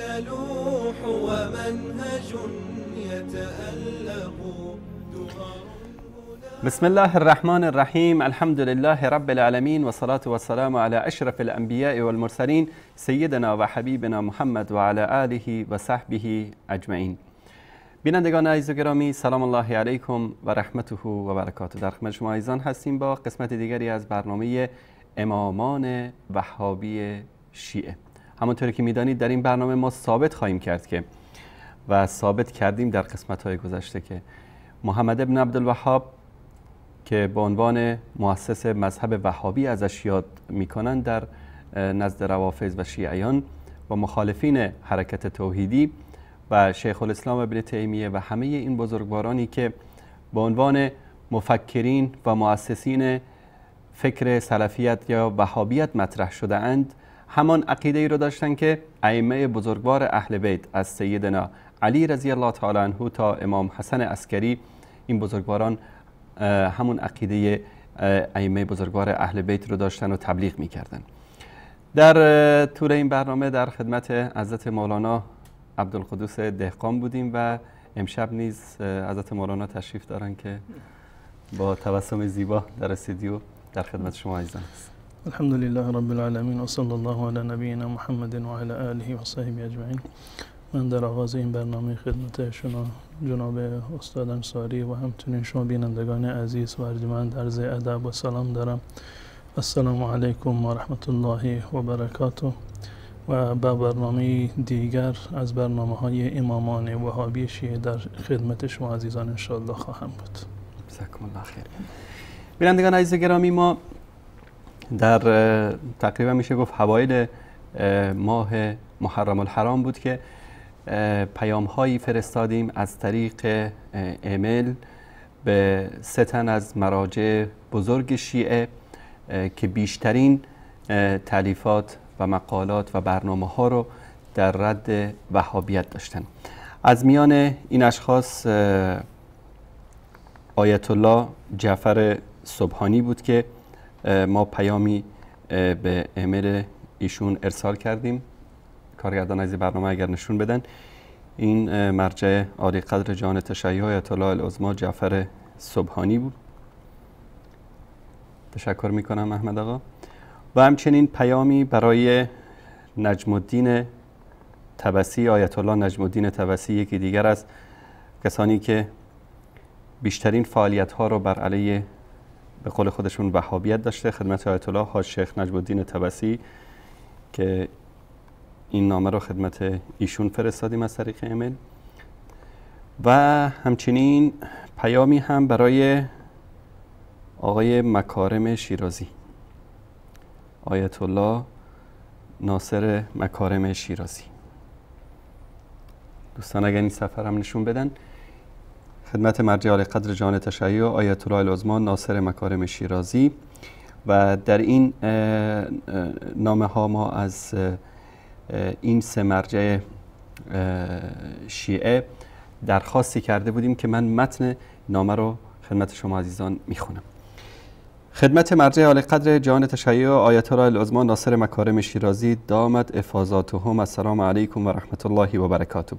تلوح ومنهج يتألق بسم الله الرحمن الرحیم الحمد لله رب العالمین و صلاة و سلام علی اشرف الانبیاء والمرسلین سیدنا و حبیبنا محمد و علی آله و صحبه اجمعین بینندگان عزیز و گرامی سلام الله علیکم و رحمته و برکاته. در خدمت شما عزیزان هستیم با قسمت دیگری از برنامه امامان وهابی شیعه. همونطوری که می‌دانید در این برنامه ما ثابت خواهیم کرد که و ثابت کردیم در قسمت های گذشته که محمد ابن عبدالوهاب که به عنوان مؤسس مذهب وهابی ازش یاد می‌کنند در نزد روافض و شیعیان و مخالفین حرکت توحیدی و شیخ الاسلام ابن تیمیه و همه این بزرگوارانی که به عنوان مفکرین و مؤسسین فکر سلفیت یا وهابیت مطرح شده اند همان عقیده ای رو داشتن که ائمه بزرگوار اهل بیت از سیدنا علی رضی الله تعالی عنه تا امام حسن عسکری این بزرگواران همون عقیده ائمه بزرگوار اهل بیت رو داشتن و تبلیغ می‌کردن. در طول این برنامه در خدمت حضرت مولانا عبدالقدوس دهقان بودیم و امشب نیز حضرت مولانا تشریف دارن که با تبسم زیبا در استودیو در خدمت شما عزیزان هست الحمد لله رب العالمین و صلی الله علی نبینا محمد و علی آله و صحبه اجمعین من در آغاز این برنامه خدمت شما جناب استاد انصاری و همچنین شما بینندگان عزیز و ارجمند عرض ادب و سلام دارم السلام علیکم و رحمت الله و برکاته و به برنامه دیگر از برنامه های امامان وهابی شیعه در خدمت شما عزیزان انشاءالله خواهم بود بینندگان عزیز گرامی ما در تقریبا میشه گفت حوایل ماه محرم الحرام بود که پیام هایی فرستادیم از طریق ایمیل به ستن از مراجع بزرگ شیعه که بیشترین تعلیفات و مقالات و برنامه ها رو در رد وهابیت داشتن. از میان این اشخاص آیت الله جعفر صبحانی بود که ما پیامی به ایمیل ایشون ارسال کردیم. کارگردان از برنامه اگر نشون بدن این مرجع عالی قدر جان تشیع الله العظما جعفر صبحانی بود. تشکر می‌کنم احمد آقا. و همچنین پیامی برای نجم الدین تبسی آیت الله نجم الدین تبسی یکی دیگر از کسانی که بیشترین فعالیت ها رو بر علیه به قول خودشون وهابیت داشته خدمت آیت الله حاج شیخ نجم الدین تبسی که این نامه رو خدمت ایشون فرستادیم از طریق ایمیل. و همچنین پیامی هم برای آقای مکارم شیرازی. آیت الله ناصر مکارم شیرازی. دوستان اگر این سفر هم نشون بدن خدمت مرجع قدر جان تشیع آیت الله العظما ناصر مکارم شیرازی. و در این نامه ها ما از این سه مرجع شیعه درخواستی کرده بودیم که من متن نامه رو خدمت شما عزیزان می‌خونم. خدمت مرجع عالی قدر جان تشیع آیت الله العظما ناصر مکارم شیرازی دامت افاظاتهم. السلام علیکم و رحمت الله و برکاته.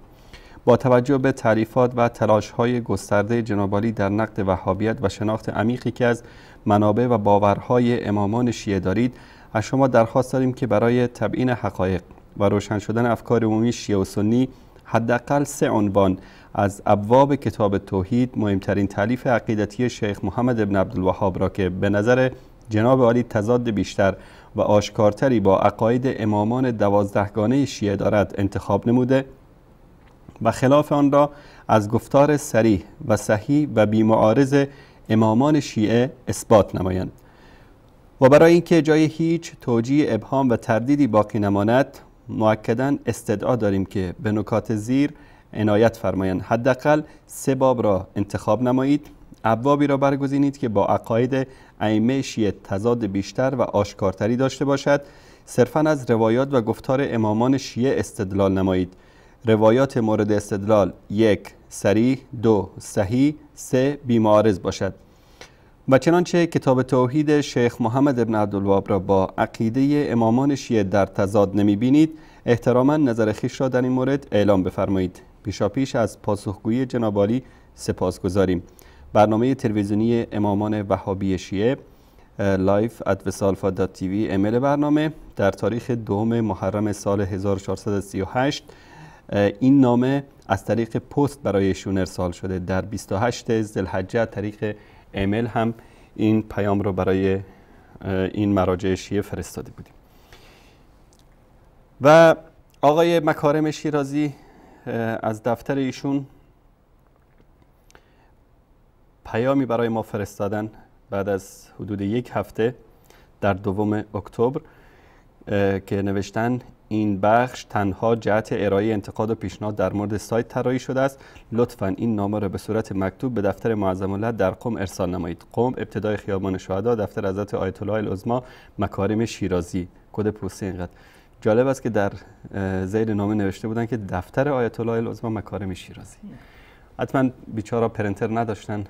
با توجه به تعریفات و تلاش های گسترده جنابالی در نقد وهابیت و شناخت عمیقی که از منابع و باورهای امامان شیعه دارید از شما درخواست داریم که برای تبیین حقایق و روشن شدن افکار عمومی شیعه و سنی حداقل سه عنوان از ابواب کتاب توحید مهمترین تعلیف عقیدتی شیخ محمد ابن عبدالوهاب را که به نظر جناب عالی تضاد بیشتر و آشکارتری با عقاید امامان دوازدهگانه شیعه دارد انتخاب نموده. و خلاف آن را از گفتار سریح و صحیح و بیمعارض امامان شیعه اثبات نمایند. و برای اینکه جای هیچ توجیه ابهام و تردیدی باقی نماند مؤکدا استدعا داریم که به نکات زیر عنایت فرمایند. حداقل سه باب را انتخاب نمایید. ابوابی را برگزینید که با عقاید ائمه شیعه تضاد بیشتر و آشکارتری داشته باشد. صرفا از روایات و گفتار امامان شیعه استدلال نمایید. روایات مورد استدلال یک سریح دو صحیح سه بیمارز باشد. و چنانچه کتاب توحید شیخ محمد ابن عبدالوهاب را با عقیده امامان شیعه در تضاد نمی بینید احتراما نظر خویش را در این مورد اعلام بفرمایید. پیشاپیش از پاسخگویی جناب سپاسگزاریم. برنامه تلویزیونی امامان وهابی شیعه live at wesalfa TV ایمیل برنامه در تاریخ دوم محرم سال 1438 این نامه از طریق پست برایشون ارسال شده. در 28 ذوالحجه طریق ایمیل هم این پیام رو برای این مراجع شیعه فرستاده بودیم. و آقای مکارم شیرازی از دفتر ایشون پیامی برای ما فرستادن بعد از حدود یک هفته در دوم اکتبر که نوشتن این بخش تنها جهت ارائه انتقاد و پیشنهاد در مورد سایت طراحی شده است. لطفا این نامه را به صورت مکتوب به دفتر معظم الله در قم ارسال نمایید. قم ابتدای خیابان شهدا دفتر حضرت آیت الله العظما مکارم شیرازی. کد پستی اینقدر. جالب است که در زیر نامه نوشته بودن که دفتر آیت الله العظما مکارم شیرازی. حتما بیچارا پرنتر نداشتن.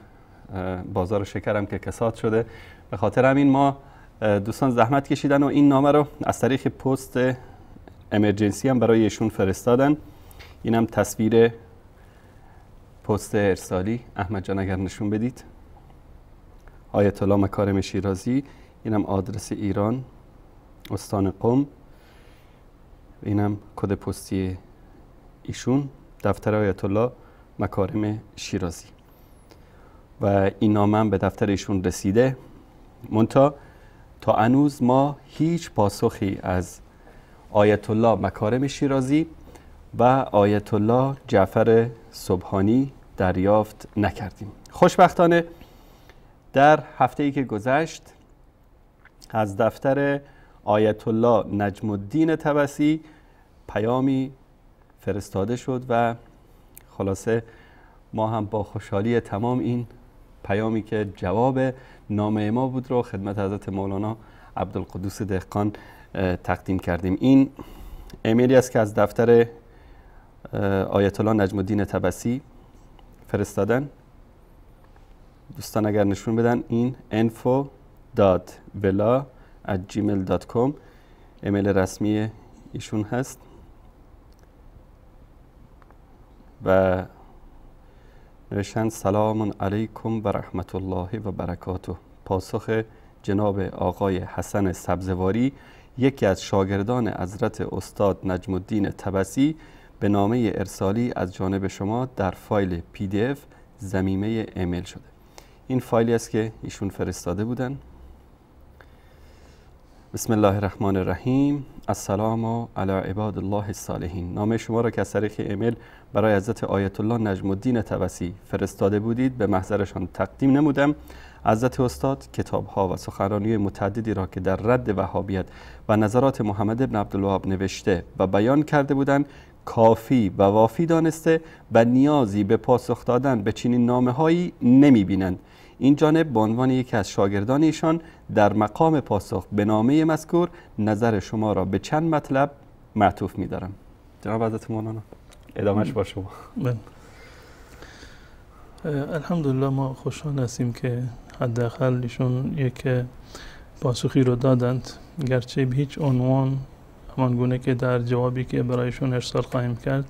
بازار شکرم که کسات شده. به خاطر همین ما دوستان زحمت کشیدن و این نامه رو از طریق پست امرجنسی هم برای ایشون فرستادن. اینم تصویر پست ارسالی. احمد جان اگر نشون بدید. آیت الله مکارم شیرازی. اینم آدرس ایران استان قم. اینم کد پستی ایشون دفتر آیت الله مکارم شیرازی. و این نامه هم به دفتر ایشون رسیده. منتها تا انوز ما هیچ پاسخی از آیت الله مکارم شیرازی و آیت الله جعفر صبحانی دریافت نکردیم. خوشبختانه در هفته ای که گذشت از دفتر آیت الله نجم الدین تبسی پیامی فرستاده شد و خلاصه ما هم با خوشحالی تمام این پیامی که جواب نامه ما بود رو خدمت حضرت مولانا عبدالقدوس دهقان تقدیم کردیم. این ایمیلی است که از دفتر آیت الله نجم الدین تبسی فرستادن. دوستان اگر نشون بدن این info.vela@gmail.com ایمیل رسمی ایشون هست. و نوشتن سلام علیکم و رحمت الله و برکاته. پاسخ جناب آقای حسن سبزواری یکی از شاگردان حضرت استاد نجم الدین طبسی به نامه ارسالی از جانب شما در فایل PDF ضمیمه ایمیل شده. این فایلی است که ایشون فرستاده بودن. بسم الله الرحمن الرحیم. السلام علی عباد الله الصالحین. نامه شما را که از طریق ایمیل برای حضرت آیت الله نجم الدین توسی فرستاده بودید به محضرشان تقدیم نمودم. حضرت استاد کتاب ها و سخنرانی متعددی را که در رد وهابیت و نظرات محمد ابن عبدالوهاب نوشته و بیان کرده بودند کافی و وافی دانسته و نیازی به پاسخ دادن به چنین نامه هایی نمی بینند این جانب به عنوان یکی از شاگردان ایشان در مقام پاسخ به نامه مذکور نظر شما را به چند مطلب معطوف می دارم جناب حضرت مولانا. ادامهش با شما. بله. الحمدلله ما خوشحال هستیم که حداقل ایشون یک پاسخی رو دادند. گرچه به هیچ عنوان همان گونه که در جوابی که برایشون ارسال خواهیم کرد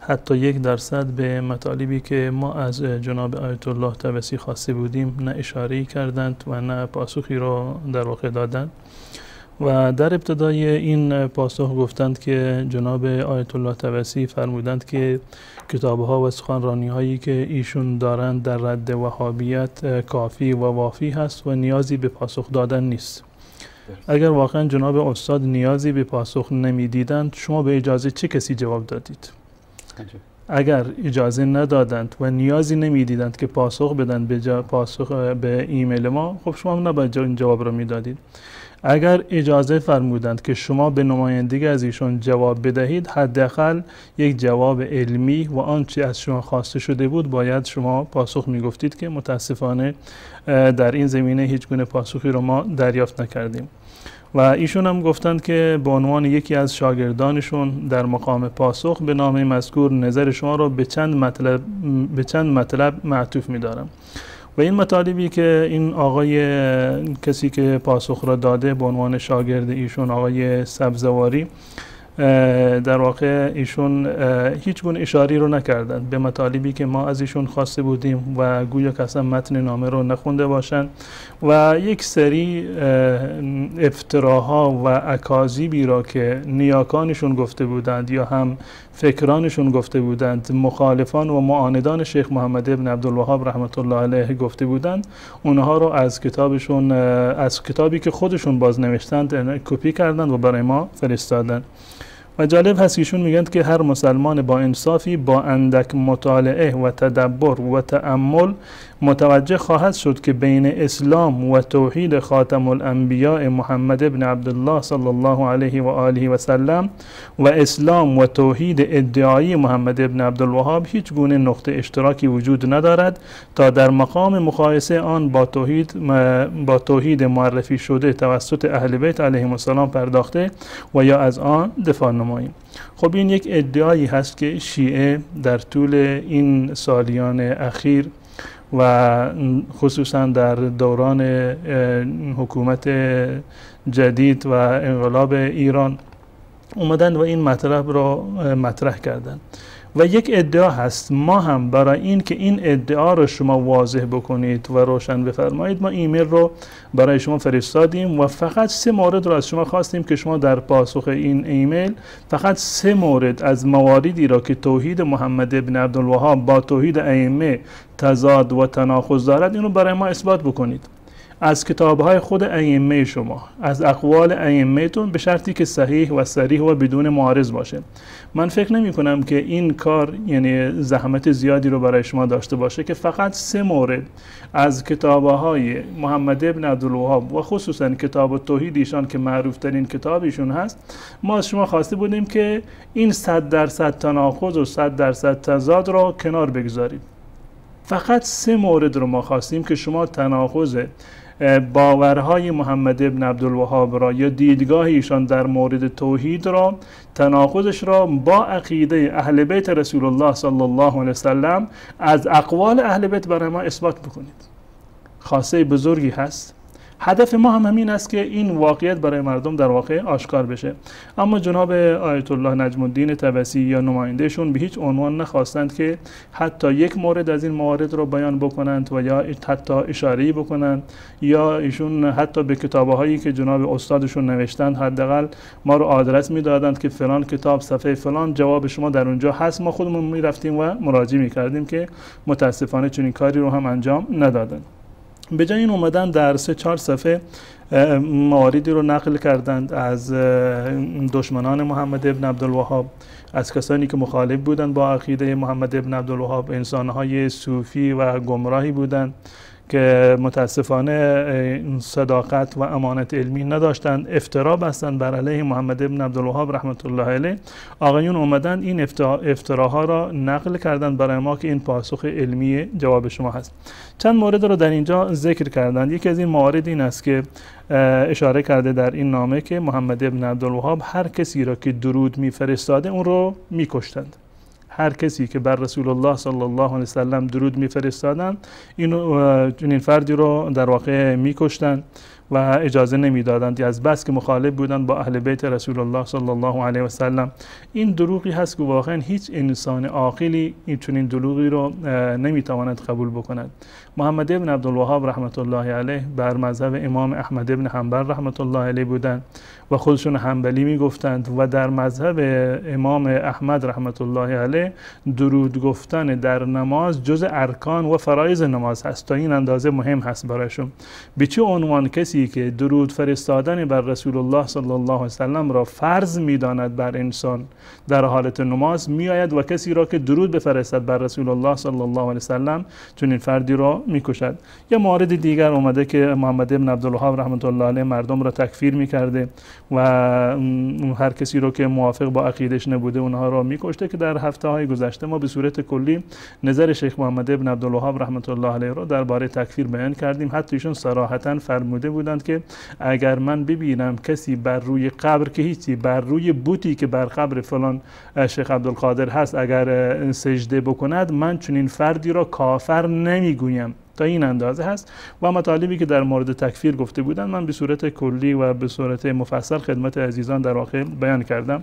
حتی یک درصد به مطالبی که ما از جناب آیت الله تبسی خواسته بودیم نه اشاره کردند و نه پاسخی را در واقع دادند. و در ابتدای این پاسخ گفتند که جناب آیت الله تبسی فرمودند که کتاب ها و سخنرانی هایی که ایشون دارند در رد وهابیت کافی و وافی هست و نیازی به پاسخ دادن نیست. اگر واقعا جناب استاد نیازی به پاسخ نمی‌دیدند شما به اجازه چه کسی جواب دادید؟ اگر اجازه ندادند و نیازی نمی‌دیدند که پاسخ بدن به پاسخ به ایمیل ما خب شما نباید این جواب رو می‌دادید. اگر اجازه فرمودند که شما به نمایندگی از ایشون جواب بدهید حداقل یک جواب علمی و آنچه از شما خواسته شده بود باید شما پاسخ می‌گفتید که متاسفانه در این زمینه هیچ گونه پاسخی رو ما دریافت نکردیم. و ایشون هم گفتند که به عنوان یکی از شاگردانشون در مقام پاسخ به نام مذکور نظر شما را به چند مطلب به چند مطلب معطوف می‌دارم. و این مطالبی که این آقای کسی که پاسخ را داده به عنوان شاگرد ایشون آقای سبزواری در واقع ایشون هیچ گونه اشاری رو نکردن. به مطالبی که ما از ایشون خواسته بودیم و گویا که اصلا متن نامه رو نخونده باشن و یک سری افتراها و اکاذیبی را که نیاکانشون گفته بودند یا هم فکرانشون گفته بودند مخالفان و معاندان شیخ محمد ابن عبدالوهاب رحمت الله علیه گفته بودند اونها رو از کتابشون از کتابی که خودشون باز نوشتند کپی کردند و برای ما فرستادند. و جالب هست ایشون میگند که هر مسلمان با انصافی با اندک مطالعه و تدبر و تأمل متوجه خواهد شد که بین اسلام و توحید خاتم الانبیاء محمد ابن عبدالله صلی الله علیه و آله و سلم و اسلام و توحید ادعایی محمد ابن عبدالوهاب هیچ گونه نقطه اشتراکی وجود ندارد تا در مقام مقایسه آن با توحید با توحید معرفی شده توسط اهل بیت علیهم السلام پرداخته و یا از آن دفاع نماییم. خب این یک ادعایی هست که شیعه در طول این سالیان اخیر و خصوصا در دوران حکومت جدید و انقلاب ایران اومدن و این مطلب را مطرح کردن. و یک ادعا هست. ما هم برای این که این ادعا رو شما واضح بکنید و روشن بفرمایید ما ایمیل رو برای شما فرستادیم و فقط سه مورد رو از شما خواستیم که شما در پاسخ این ایمیل فقط سه مورد از مواردی را که توحید محمد ابن عبدالوهاب با توحید ائمه تضاد و تناقض دارد این رو برای ما اثبات بکنید. از کتابهای خود ائمه شما از اقوال ائمهتون به شرطی که صحیح و صریح و بدون معارض باشه. من فکر نمی کنم که این کار یعنی زحمت زیادی رو برای شما داشته باشه که فقط سه مورد از کتابهای محمد ابن عبدالوهاب و خصوصا کتاب توحید ایشان که معروف ترین کتاب ایشون هست ما از شما خواسته بودیم که این صد درصد تناقض و صد درصد تضاد را کنار بگذارید فقط سه مورد رو ما خواستیم که شما تناقض باورهای محمد ابن عبدالوهاب را یا دیدگاه ایشان در مورد توحید را تناقضش را با عقیده اهل بیت رسول الله صلی الله علیه وسلم از اقوال اهل بیت برای ما اثبات بکنید. خاصه بزرگی هست. هدف ما هم همین است که این واقعیت برای مردم در واقع آشکار بشه. اما جناب آیت الله نجم الدین تبسی یا نمایندهشون به هیچ عنوان نخواستند که حتی یک مورد از این موارد رو بیان بکنند و یا حتی اشاره بکنند یا ایشون حتی به کتابه هایی که جناب استادشون نوشتند حداقل ما رو آدرس می‌دادند که فلان کتاب صفحه فلان جواب شما در اونجا هست. ما خودمون می‌رفتیم و مراجعه می‌کردیم که متاسفانه چنین کاری رو هم انجام ندادند. به جای این اومدن در سه چهار صفحه مواردی رو نقل کردند از دشمنان محمد ابن عبدالوهاب از کسانی که مخالف بودند با عقیده محمد ابن عبدالوهاب انسانهای صوفی و گمراهی بودند. که متاسفانه صداقت و امانت علمی نداشتند افترا بستند بر علیه محمد ابن عبدالوهاب رحمت الله علیه. آقایون اومدن این افتراها را نقل کردند برای ما که این پاسخ علمی جواب شما هست. چند مورد رو در اینجا ذکر کردند یکی از این موارد این است که اشاره کرده در این نامه که محمد ابن عبدالوهاب هر کسی را که درود میفرستاده اون رو میکشتند. هر کسی که بر رسول الله صلی الله علیه وسلم درود میفرستادن این فردی رو در واقع میکشتن و اجازه نمی‌دادند. از بس که مخالف بودند با اهل بیت رسول الله صلی الله علیه و سلم این دروغی هست که واقعا هیچ انسان عاقلی این چنین دروغی رو نمی‌تواند قبول بکند. محمد ابن عبدالوهاب رحمت الله علیه بر مذهب امام احمد ابن حنبل رحمت الله علیه بودند. و خودشون حنبلی می‌گفتند و در مذهب امام احمد رحمت الله علیه درود گفتن در نماز جز ارکان و فرایز نماز هست تا این اندازه مهم هست برایشون. به چه عنوان کسی که درود فرستادن بر رسول الله صلی الله علیه وسلم را فرض می‌داند بر انسان در حالت نماز میآید و کسی را که درود بفرستد بر رسول الله صلی الله علیه وسلم چون این فردی را می‌کشد. یا مورد دیگر اومده که محمد ابن عبدالوهاب رحمت الله علیه مردم را تکفیر می‌کرده. و هر کسی رو که موافق با عقیدش نبوده اونها را میکشته که در هفته های گذشته ما به صورت کلی نظر شیخ محمد ابن عبدالوهاب رحمت الله علیه را درباره تکفیر بیان کردیم. حتی ایشون صراحتا فرموده بودند که اگر من ببینم کسی بر روی قبر که هیچی بر روی بوتی که بر قبر فلان شیخ عبدالقادر هست اگر سجده بکند من چنین فردی را کافر نمی‌گویم. تا این اندازه هست. و مطالبی که در مورد تکفیر گفته بودن من به صورت کلی و به صورت مفصل خدمت عزیزان در واقع بیان کردم.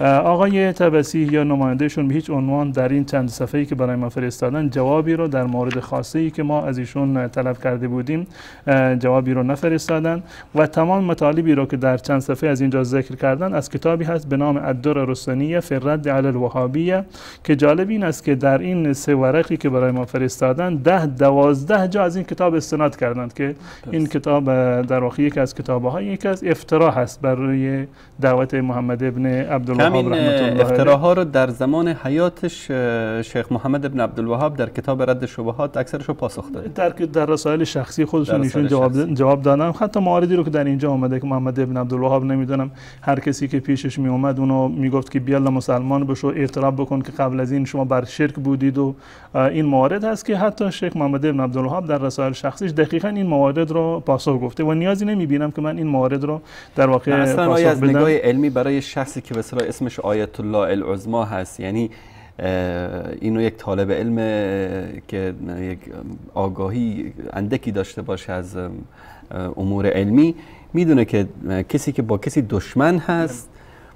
آقای تبسی یا نمایندهشون به هیچ عنوان در این چند صفحه‌ای که برای ما فرستادن جوابی رو در مورد خاصه ای که ما از ایشون طلب کرده بودیم جوابی رو نفرستادن و تمام مطالبی رو که در چند صفحه از اینجا ذکر کردن از کتابی هست به نام الدر رسانیه فی الرد علی الوهابیه که جالب این است که در این سه ورقی که برای ما فرستادن ده دوازده جا از این کتاب استناد کردند که این کتاب در واقع یکی از کتاب‌های یکی از افترا هست برای دعوت محمد ابن عبدالله همین افتراها رو در زمان حیاتش شیخ محمد ابن عبدالوهاب در کتاب رد شبهات اکثرش رو پاسخ داده. در در رسائل شخصی خودشون ایشون جواب جواب دادن. حتی مواردی رو که در اینجا اومده که محمد ابن عبدالوهاب نمی‌دونم هر کسی که پیشش می اومد اونو می‌گفت که بیالا مسلمان بشو اعتراف بکن که قبل از این شما بر شرک بودید و این موارد هست که حتی شیخ محمد ابن عبدالوهاب در رسائل شخصیش دقیقا این موارد رو پاسخ گفته و نیازی نمی‌بینم که من این موارد رو در واقع پاسخ از نگاه علمی برای شخصی که به اسمش آیت الله العظما هست. یعنی اینو یک طالب علم که یک آگاهی اندکی داشته باشه از امور علمی می‌دونه که کسی که با کسی دشمن هست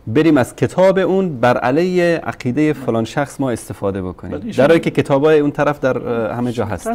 بریم از کتاب اون بر علیه عقیده فلان شخص ما استفاده بکنیم. در حالی که کتابای اون طرف در همه جا هست.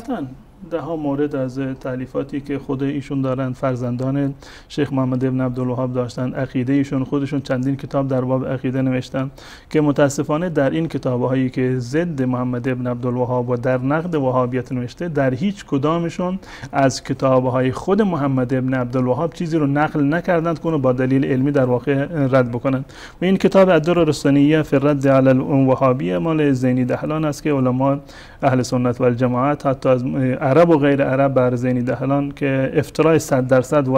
ده ها مورد از تعلیفاتی که خود ایشون دارن فرزندان شیخ محمد ابن عبدالوهاب داشتن. عقیده ایشون خودشون چندین کتاب در باب عقیده نوشتن که متاسفانه در این کتاب هایی که ضد محمد ابن عبدالوهاب و در نقد وهابیت نوشته در هیچ کدامشون از کتاب های خود محمد ابن عبدالوهاب چیزی رو نقل نکردند که با دلیل علمی در واقع رد بکنند و این کتاب الدر رستانیه فی الرد علی الوهابیه مال زینی دهلان است که علما اهل سنت و الجماعت حتی از عرب و غیر عرب بر دهلان که افترای صد درصد و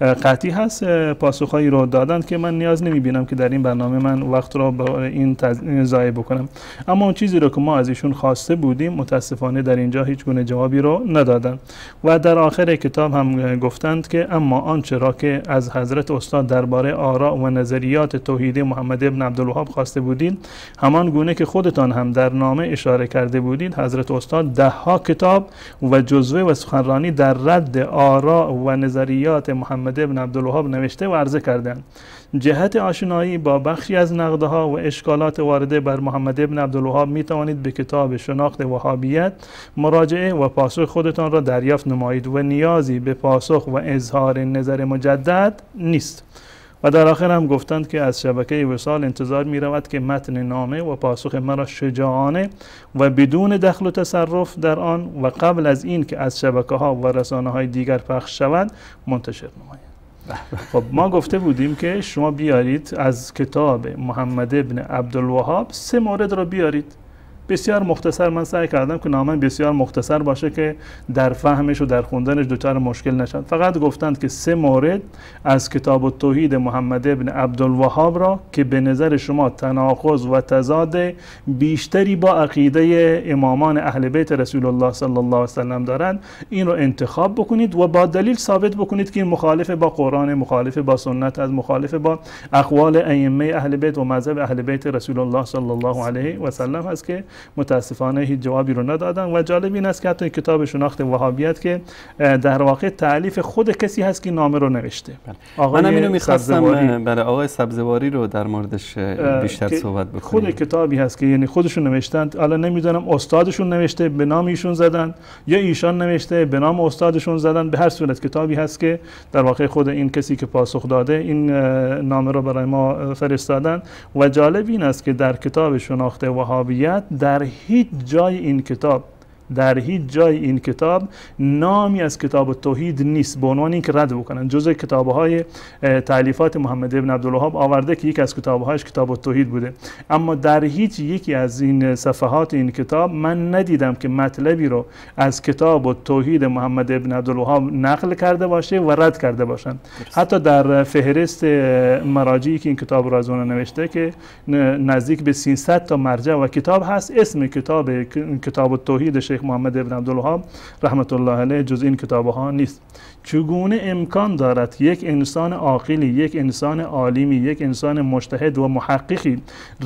قطعی هست پاسخهایی رو دادن که من نیاز نمی بینم که در این برنامه من وقت رو به این ضایع بکنم. اما اون چیزی رو که ما از ایشون خواسته بودیم متاسفانه در اینجا هیچ گونه جوابی رو ندادن. و در آخر کتاب هم گفتند که اما آنچه را که از حضرت استاد درباره آراء و نظریات توحیدی محمد ابن عبدالوهاب خواسته بودید همان گونه که خودتان هم در نامه اشاره کرده بودید حضرت استاد ده ها کتاب و جزوه و سخنرانی در رد آراء و نظریات محمد ابن عبدالوهاب نوشته و عرضه کردند. جهت آشنایی با بخشی از نقدها و اشکالات وارده بر محمد ابن عبدالوهاب می توانید به کتاب شناخت وهابیت مراجعه و پاسخ خودتان را دریافت نمایید و نیازی به پاسخ و اظهار نظر مجدد نیست. و در آخر هم گفتند که از شبکه وصال انتظار می رود که متن نامه و پاسخ مرا شجاعانه و بدون دخل و تصرف در آن و قبل از این که از شبکه ها و رسانه های دیگر پخش شود منتشر نمایید خب ما گفته بودیم که شما بیارید از کتاب محمد ابن عبدالوهاب سه مورد را بیارید. بسیار مختصر من سعی کردم که نامه بسیار مختصر باشه که در فهمش و در خوندنش دچار مشکل نشد فقط گفتند که سه مورد از کتاب التوحید محمد ابن عبدالوهاب را که به نظر شما تناقض و تضاد بیشتری با عقیده امامان اهل بیت رسول الله صلی الله علیه وسلم دارند این رو انتخاب بکنید و با دلیل ثابت بکنید که مخالف با قرآن مخالف با سنت از مخالف با اقوال ائمه اهل بیت و مذهب اهل بیت رسول الله صلی الله علیه و سلم هست که متاسفانه هیچ جوابی رو ندادن و جالب این است که حتی کتاب شناخت وهابیت که در واقع تعلیف خود کسی هست که نامه رو نوشته. بله. من اینو می‌خواستم برای آقای سبزواری رو در موردش بیشتر صحبت بکنیم. خود کتابی هست که یعنی خودشون نوشتند حالا نمی‌دونم استادشون نوشته به نام ایشون زدن یا ایشان نوشته به نام استادشون زدن. به هر صورت کتابی هست که در واقع خود این کسی که پاسخ داده این نامه رو برای ما فرستادن. و جالب این است که در کتاب شناخت وهابیت در هیچ جای این کتاب در هیچ جای این کتاب نامی از کتاب توحید نیست. به عنوان اینکه رد بکنن. جزء کتاب های تعلیفات محمد ابن عبدالوهاب آورده که یکی از کتاب هایش کتاب توحید بوده. اما در هیچ یکی از این صفحات این کتاب من ندیدم که مطلبی رو از کتاب توحید محمد ابن عبدالوهاب نقل کرده باشه و رد کرده باشند حتی در فهرست مراجعی که این کتاب را از اون نوشته که نزدیک به 300 تا مرجع و کتاب هست. اسم کتاب کتاب توحید شیخ محمد ابن عبدالوهاب رحمت الله علیه جز این کتاب ها نیست چگونه امکان دارد یک انسان عاقلی یک انسان عالمی یک انسان مجتهد و محققی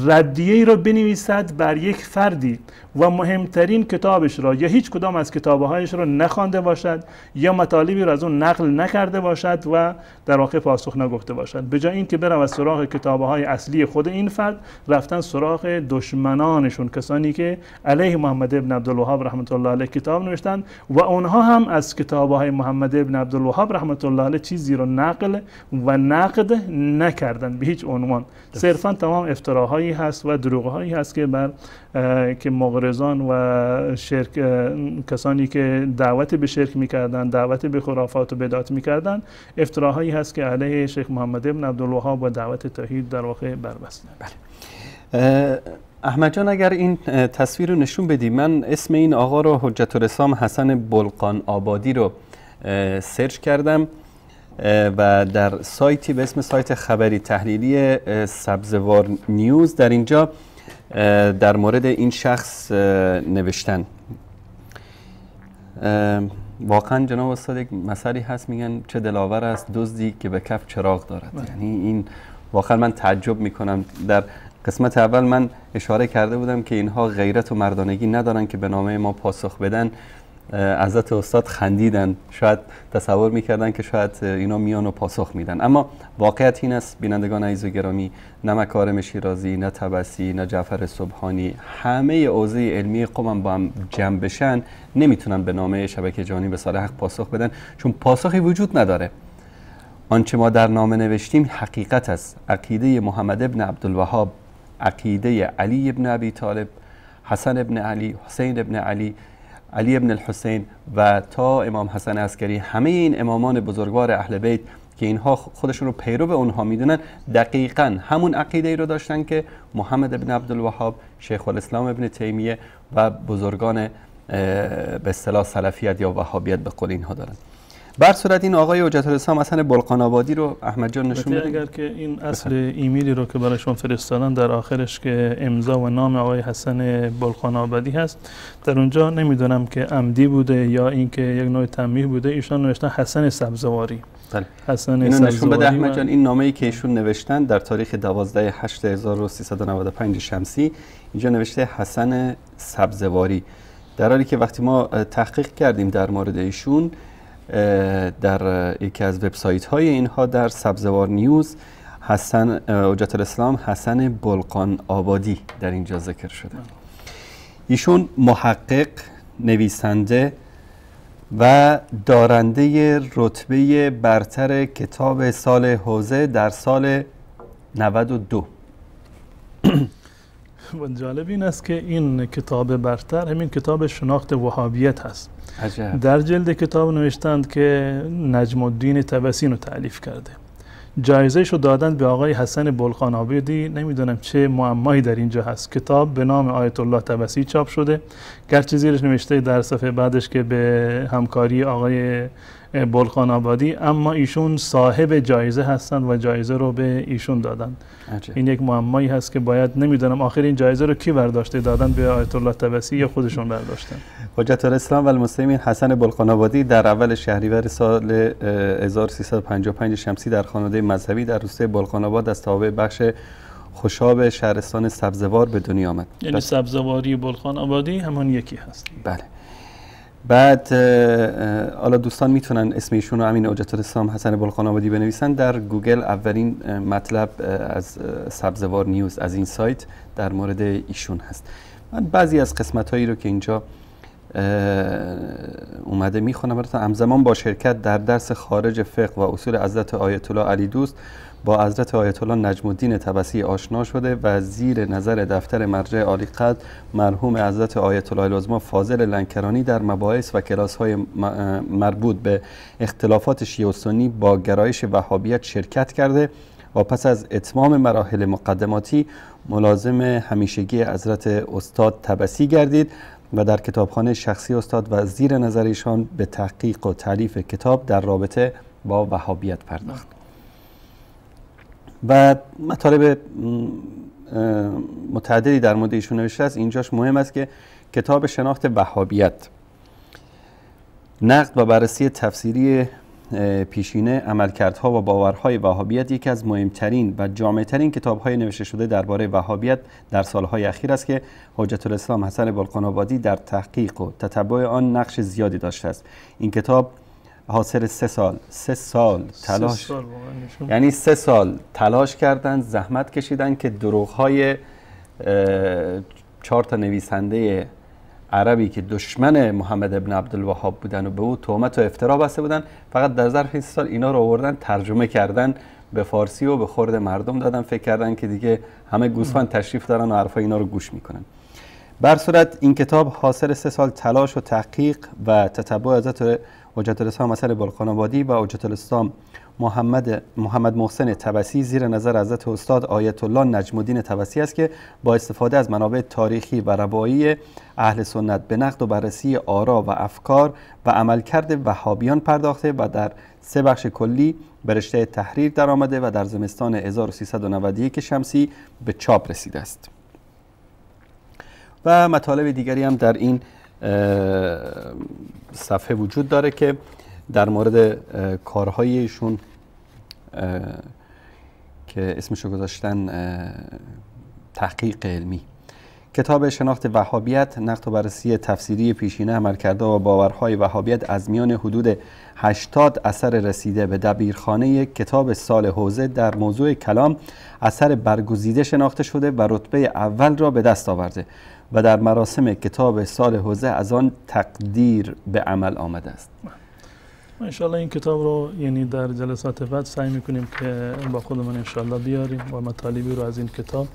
ردیه ای را بنویسد بر یک فردی و مهمترین کتابش را یا هیچ کدام از کتابهایش را نخوانده باشد یا مطالبی را از اون نقل نکرده باشد و در واقع پاسخ نگفته باشد. به جای اینکه برم از سراغ کتابهای اصلی خود این فرد رفتن سراغ دشمنانشون کسانی که علیه محمد ابن عبدالوهاب رحمت الله علیه کتاب نوشتند و اونها هم از کتابهای محمد ابن عبدالوهاب رحمت الله علیه چیزی را نقل و نقد نکردند به هیچ عنوان. صرفا تمام افتراهایی هست و دروغهایی هست که بر که مغرضان و شرک کسانی که دعوت به شرک می‌کردن دعوت به خرافات و بدعات می‌کردن افتراهایی هست که علیه شیخ محمد ابن عبدالوهاب و دعوت توحید در واقع بربسته بله. احمد جان اگر این تصویر رو نشون بدی من اسم این آقا رو حجت الاسلام حسن بلقان آبادی رو سرچ کردم و در سایتی به اسم سایت خبری تحلیلی سبزوار نیوز در اینجا در مورد این شخص نوشتن. واقعا جناب استاد یک مسئله هست میگن چه دلاور است دزدی که به کف چراغ دارد. بله. یعنی این واقعا من تعجب می‌کنم. در قسمت اول من اشاره کرده بودم که اینها غیرت و مردانگی ندارن که به نامه ما پاسخ بدن. عزت استاد خندیدن. شاید تصور می‌کردن که شاید اینا میان و پاسخ میدن. اما واقعیت این است بینندگان عزیز و گرامی نه مکارم شیرازی نه تبسی نه جعفر صبحانی همه اوضاع علمی قوم با هم جمع بشن. نمی‌تونن به نامه شبکه جانی به صالح حق پاسخ بدن چون پاسخی وجود نداره. آنچه ما در نامه نوشتیم حقیقت است. عقیده محمد ابن عبدالوهاب عقیده علی ابن ابی طالب حسن ابن علی حسین ابن علی علی ابن الحسین و تا امام حسن عسکری همه این امامان بزرگوار اهل بیت که اینها خودشون رو پیرو به اونها می‌دونن دقیقا همون عقیده ای رو داشتن که محمد ابن عبدالوهاب شیخ الاسلام ابن تیمیه و بزرگان به اصطلاح سلفیت یا وهابیت به قول اینها دارن. بر صورت این آقای حجت الاسلام حسن بلقان آبادی رو احمد جان نشون بده اگر که این اصل ایمیلی رو که برایشون فرستادن در آخرش که امضا و نام آقای حسن بلقان آبادی هست. در اونجا نمی‌دونم که عمدی بوده یا اینکه یک نوع تنبیه بوده. ایشان نوشتن حسن سبزواری. بله. حسن اینو نشون بده احمد جان. این نامه ای که ایشون نوشتن در تاریخ 12 8 1395 شمسی اینجا نوشته حسن سبزواری. در حالی که وقتی ما تحقیق کردیم در مورد ایشون در یکی از وبسایت های اینها در سبزوار نیوز حسن حجت الاسلام حسن بلقان آبادی در اینجا ذکر شده. ایشون محقق نویسنده و دارنده رتبه برتر کتاب سال حوزه در سال 92 و جالب این است که این کتاب برتر همین کتاب شناخت وهابیت هست. عجب. در جلد کتاب نوشتند که نجم الدین تبسین رو تعلیف کرده. جایزه شو دادند به آقای حسن بلخان آبیدی نمی‌دونم چه معمایی در اینجا هست. کتاب به نام آیت الله تبسی چاپ شده. گرچه زیرش نوشته در صفحه بعدش که به همکاری آقای بلخان آبادی اما ایشون صاحب جایزه هستند و جایزه رو به ایشون دادن این یک معمایی هست که باید نمی‌دونم آخر این جایزه رو کی برداشته دادن به آیت الله تبسی یا خودشون برداشتن؟ حجت الاسلام و المسلمین حسن بلخان آبادی در اول شهریور سال 1355 شمسی در خانواده مذهبی در روستای بلخان آباد از تابع بخش خوشاب شهرستان سبزوار به دنیا آمد. یعنی سبزواری بلخان آبادی همان یکی هست. بله. بعد حالا دوستان می‌تونن اسم ایشون رو امین حجت الاسلام حسن بلخان آبادی بنویسن در گوگل. اولین مطلب از سبزوار نیوز از این سایت در مورد ایشون هست. من بعضی از قسمت هایی رو که اینجا اومده می‌خونم براتون. همزمان با شرکت در درس خارج فقه و اصول حضرت آیت الله علی دوست با حضرت آیت الله نجم الدین تبسی آشنا شده و زیر نظر دفتر مرجع عالی قدر مرحوم حضرت آیت الله العظما فاضل لنکرانی در مباحث و کلاس های مربوط به اختلافات شیعه سنی با گرایش وهابیت شرکت کرده و پس از اتمام مراحل مقدماتی ملازم همیشگی حضرت استاد تبسی گردید و در کتابخانه شخصی استاد و زیر نظر ایشان به تحقیق و تعلیف کتاب در رابطه با وهابیت پرداخت. و مطالب متعددی در مورد ایشون نوشته است. اینجاش مهم است که کتاب شناخت وهابیت نقد و بررسی تفسیری پیشینه عملکردها و باورهای وهابیت یکی از مهمترین و جامعترین کتابهای نوشته شده درباره وهابیت در سالهای اخیر است که حجت الاسلام حسن بلقان در تحقیق و تتبع آن نقش زیادی داشته است. این کتاب حاصل سه سال. سه سال تلاش. سه سال یعنی سه سال تلاش کردن زحمت کشیدن که دروغ های چهار تا نویسنده عربی که دشمن محمد ابن عبدالوهاب بودن و به او تهمت و افترا بسته بودن فقط در ظرف سال اینا رو آوردن ترجمه کردن به فارسی و به خورد مردم دادن. فکر کردن که دیگه همه گوسفند تشریف دارن و حرفای اینا رو گوش می‌کنن. بر صورت این کتاب حاصل سه سال تلاش و تحقیق و تتبع حضرت حجت الاسلام اثر بلخانابادی و حجت الاسلام محمد محمد محسن تبسی زیر نظر حضرت استاد آیت الله نجم الدین تبسی است که با استفاده از منابع تاریخی و روایی اهل سنت به نقد و بررسی آرا و افکار و عملکرد وهابیان پرداخته و در سه بخش کلی به رشته تحریر درآمده و در زمستان 1391 شمسی به چاپ رسیده است. و مطالب دیگری هم در این صفحه وجود داره که در مورد کارهایشون که اسمشو گذاشتن تحقیق علمی. کتاب شناخت وهابیت نقد و بررسی تفسیری پیشینه عملکرده و باورهای وهابیت از میان حدود 80 اثر رسیده به دبیرخانه کتاب سال حوزه در موضوع کلام اثر برگزیده شناخته شده و رتبه اول را به دست آورده و در مراسم کتاب سال حوزه از آن تقدیر به عمل آمده است. انشالله این کتاب رو یعنی در جلسات بعد سعی می‌کنیم که با خودمون انشالله بیاریم و مطالبی رو از این کتاب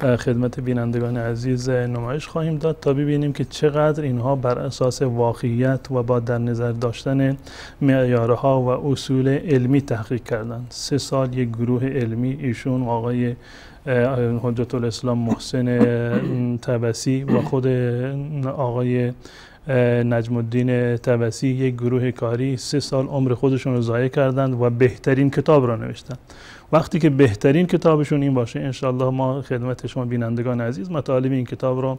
خدمت بینندگان عزیز نمایش خواهیم داد تا ببینیم که چقدر اینها بر اساس واقعیت و با در نظر داشتن معیارها و اصول علمی تحقیق کردند. سه سال یک گروه علمی ایشون آقای حجت الاسلام محسن تبسی و خود آقای نجم الدین تبسی یک گروه کاری سه سال عمر خودشون رو ضایع کردند و بهترین کتاب را نوشتند وقتی که بهترین کتابشون این باشه انشالله ما خدمت شما بینندگان عزیز مطالب این کتاب رو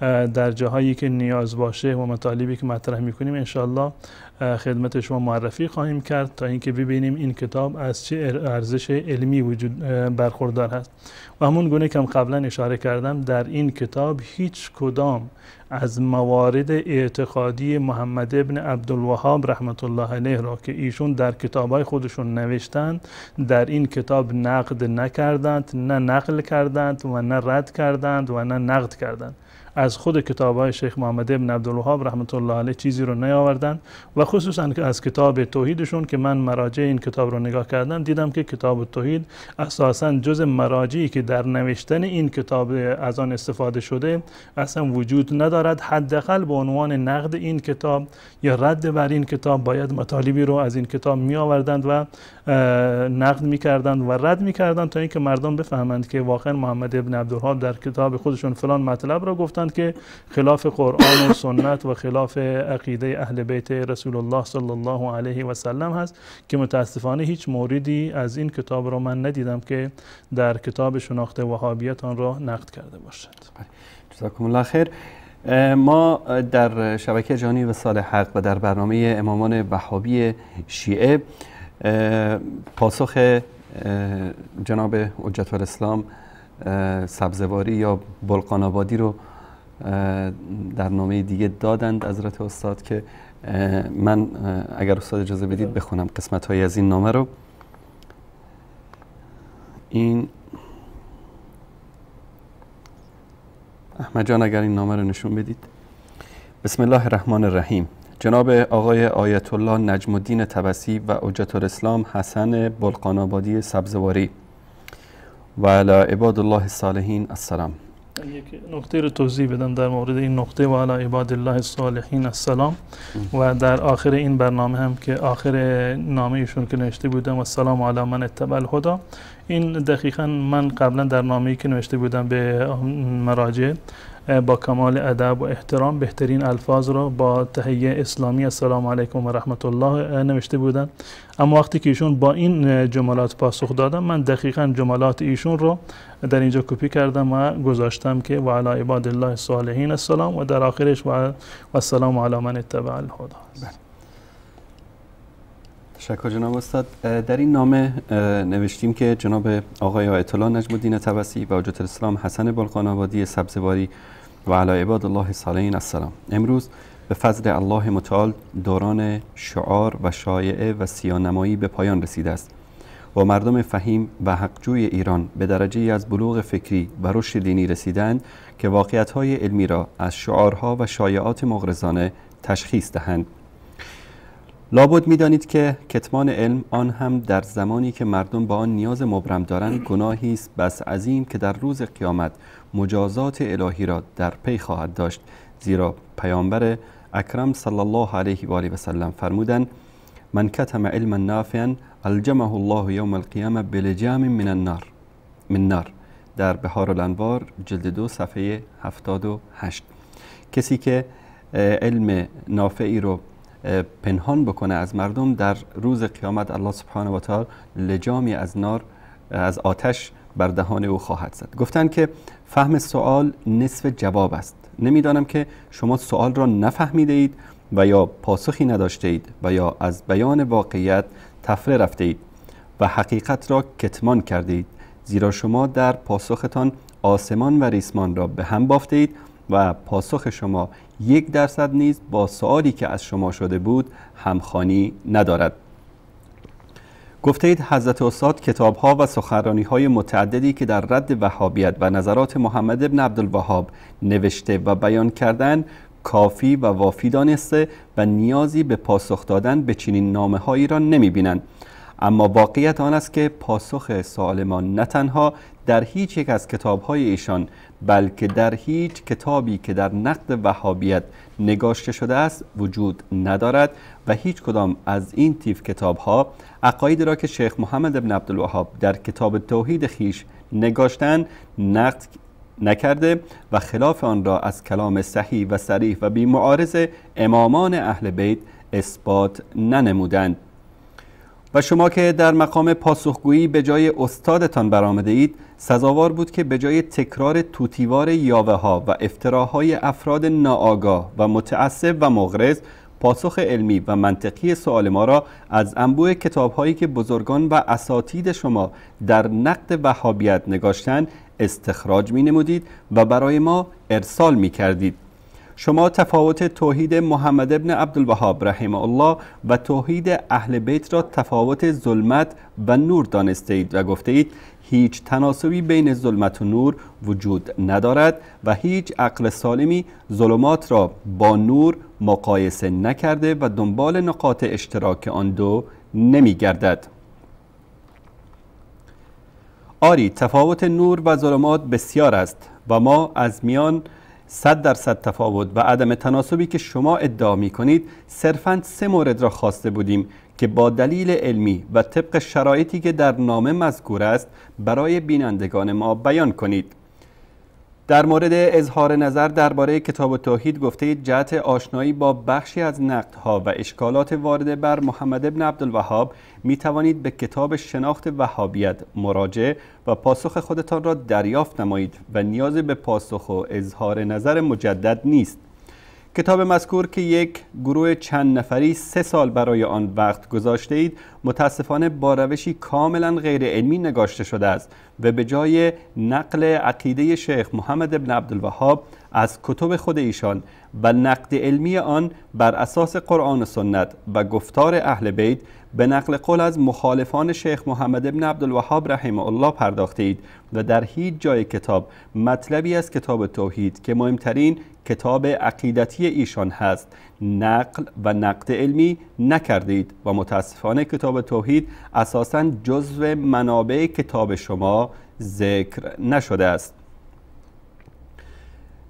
در جاهایی که نیاز باشه و مطالبی که مطرح می‌کنیم انشالله خدمت شما معرفی خواهیم کرد تا اینکه ببینیم این کتاب از چه ارزش علمی وجود برخوردار هست. و همون گونه که قبلا اشاره کردم در این کتاب هیچ کدام از موارد اعتقادی محمد ابن عبدالوهاب رحمت الله علیه را که ایشون در کتابهای خودشون نوشتند در این کتاب نقد نکردند نه نقل کردند و نه رد کردند و نه نقد کردند. از خود کتاب های شیخ محمد ابن عبدالوهاب رحمت الله علیه چیزی رو نیاوردن و خصوصا از کتاب توحیدشون که من مراجع این کتاب رو نگاه کردم دیدم که کتاب توحید اساسا جز مراجعی که در نوشتن این کتاب از آن استفاده شده اصلا وجود ندارد. حداقل به عنوان نقد این کتاب یا رد بر این کتاب باید مطالبی رو از این کتاب می آوردند و نقد می‌کردند و رد می‌کردند تا اینکه مردم بفهمند که واقعا محمد ابن عبدالوهاب در کتاب خودشون فلان مطلب را گفتند که خلاف قرآن و سنت و خلاف عقیده اهل بیت رسول الله صلی الله علیه و سلم هست که متاسفانه هیچ موردی از این کتاب را من ندیدم که در کتاب شناخت وهابیت آن را نقد کرده باشد. جزاکم الله خیر ما در شبکه جهانی و سال حق و در برنامه امامان وهابی شیعه پاسخ جناب حجت الاسلام سبزواری یا بلقان آبادی رو در نامه دیگه دادند حضرت استاد که من اگر استاد اجازه بدید بخونم قسمت های از این نامه رو. این احمد جان اگر این نامه رو نشون بدید. بسم الله الرحمن الرحیم. جناب آقای آیت الله نجم الدین تبسی و حجت الاسلام حسن بلقان سبزواری. و علی عباد الله الصالحین السلام. یک نقطه رو توضیح بدم در مورد این نقطه و علی عباد الله الصالحین السلام و در آخر این برنامه هم که آخر نامه ایشون که نوشته بودم و سلام علی من اتبع الهدا این دقیقا من قبلا در نامه که نوشته بودم به مراجع با کمال ادب و احترام بهترین الفاظ را با تهیه اسلامی السلام علیکم و رحمت الله نوشته بودن اما وقتی که ایشون با این جملات پاسخ دادم من دقیقا جملات ایشون رو در اینجا کپی کردم و گذاشتم که و علی عباد الله الصالحین السلام و در آخرش و السلام علی من اتبع الهدى بله. تشکر جناب استاد. در این نامه نوشتیم که جناب آقای آیت نجم الدین تبسی و حجت الاسلام حسن بلقان آبادی سبزواری و علی عباد الله صالحین السلام. امروز به فضل الله متعال دوران شعار و شایعه و سیانمایی به پایان رسیده است و مردم فهیم و حقجوی ایران به درجه از بلوغ فکری و رشد دینی رسیدند که واقعیت‌های علمی را از شعارها و شایعات مغرضانه تشخیص دهند. لابد می‌دانید که کتمان علم آن هم در زمانی که مردم با آن نیاز مبرم دارند گناهی است. بس عظیم که در روز قیامت مجازات الهی را در پی خواهد داشت زیرا پیامبر اکرم صلی الله علیه و آله و سلم فرمودند من کتم علما نافعا الجمه الله یوم القیامه بلجام من النار. من نار. در بهار الانوار جلد دو صفحه 78 کسی که علم نافعی رو پنهان بکنه از مردم در روز قیامت الله سبحانه و تعالی لجامی از نار از آتش بر دهان او خواهد زد. گفتند که فهم سوال نصف جواب است. نمی‌دانم که شما سوال را نفهمیده اید و یا پاسخی نداشته اید و یا از بیان واقعیت تفره رفته اید و حقیقت را کتمان کرده اید زیرا شما در پاسختان آسمان و ریسمان را به هم بافته اید و پاسخ شما یک درصد نیز با سوالی که از شما شده بود همخانی ندارد. گفته اید حضرت استاد کتاب ها و سخنرانی های متعددی که در رد وهابیت و نظرات محمد ابن عبدالوهاب نوشته و بیان کردن کافی و وافی دانسته و نیازی به پاسخ دادن به چنین نامه هایی را نمی بینند اما واقعیت آن است که پاسخ سوال ما نه تنها در هیچ یک از کتاب های ایشان بلکه در هیچ کتابی که در نقد وهابیت نگاشته شده است وجود ندارد و هیچ کدام از این تیف کتاب ها عقاید را که شیخ محمد ابن عبدالوهاب در کتاب توحید خیش نگاشتن نقد نکرده و خلاف آن را از کلام صحیح و صریح و بی معارض امامان اهل بیت اثبات ننمودند. و شما که در مقام پاسخگویی به جای استادتان برآمده اید سزاوار بود که به جای تکرار توتیوار یاوه ها و افتراهای افراد ناآگاه و متعصب و مغرض پاسخ علمی و منطقی سوال ما را از انبوه کتاب هایی که بزرگان و اساتید شما در نقد وهابیت نگاشتن استخراج می نمودید و برای ما ارسال می کردید شما تفاوت توحید محمد ابن عبدالوهاب رحمه الله و توحید اهل بیت را تفاوت ظلمت و نور دانسته اید و گفته اید هیچ تناسبی بین ظلمت و نور وجود ندارد و هیچ عقل سالمی ظلمات را با نور مقایسه نکرده و دنبال نقاط اشتراک آن دو نمی گردد. آری تفاوت نور و ظلمات بسیار است و ما از میان صد درصد تفاوت و عدم تناسبی که شما ادعا می کنید صرفا سه مورد را خواسته بودیم که با دلیل علمی و طبق شرایطی که در نامه مذکور است برای بینندگان ما بیان کنید. در مورد اظهار نظر درباره کتاب توحید گفته جهت آشنایی با بخشی از نقدها و اشکالات وارده بر محمد ابن عبدالوهاب می توانید به کتاب شناخت وهابیت مراجعه و پاسخ خودتان را دریافت نمایید و نیاز به پاسخ و اظهار نظر مجدد نیست. کتاب مذکور که یک گروه چند نفری سه سال برای آن وقت گذاشته اید متاسفانه با روشی کاملا غیر علمی نگاشته شده است و به جای نقل عقیده شیخ محمد ابن عبدالوهاب از کتب خود ایشان و نقد علمی آن بر اساس قرآن و سنت و گفتار اهل بیت به نقل قول از مخالفان شیخ محمد ابن عبدالوهاب رحمه الله پرداخته اید و در هیچ جای کتاب مطلبی از کتاب توحید که مهمترین کتاب عقیدتی ایشان هست نقل و نقد علمی نکردید و متاسفانه کتاب توحید اساسا جزو منابع کتاب شما ذکر نشده است.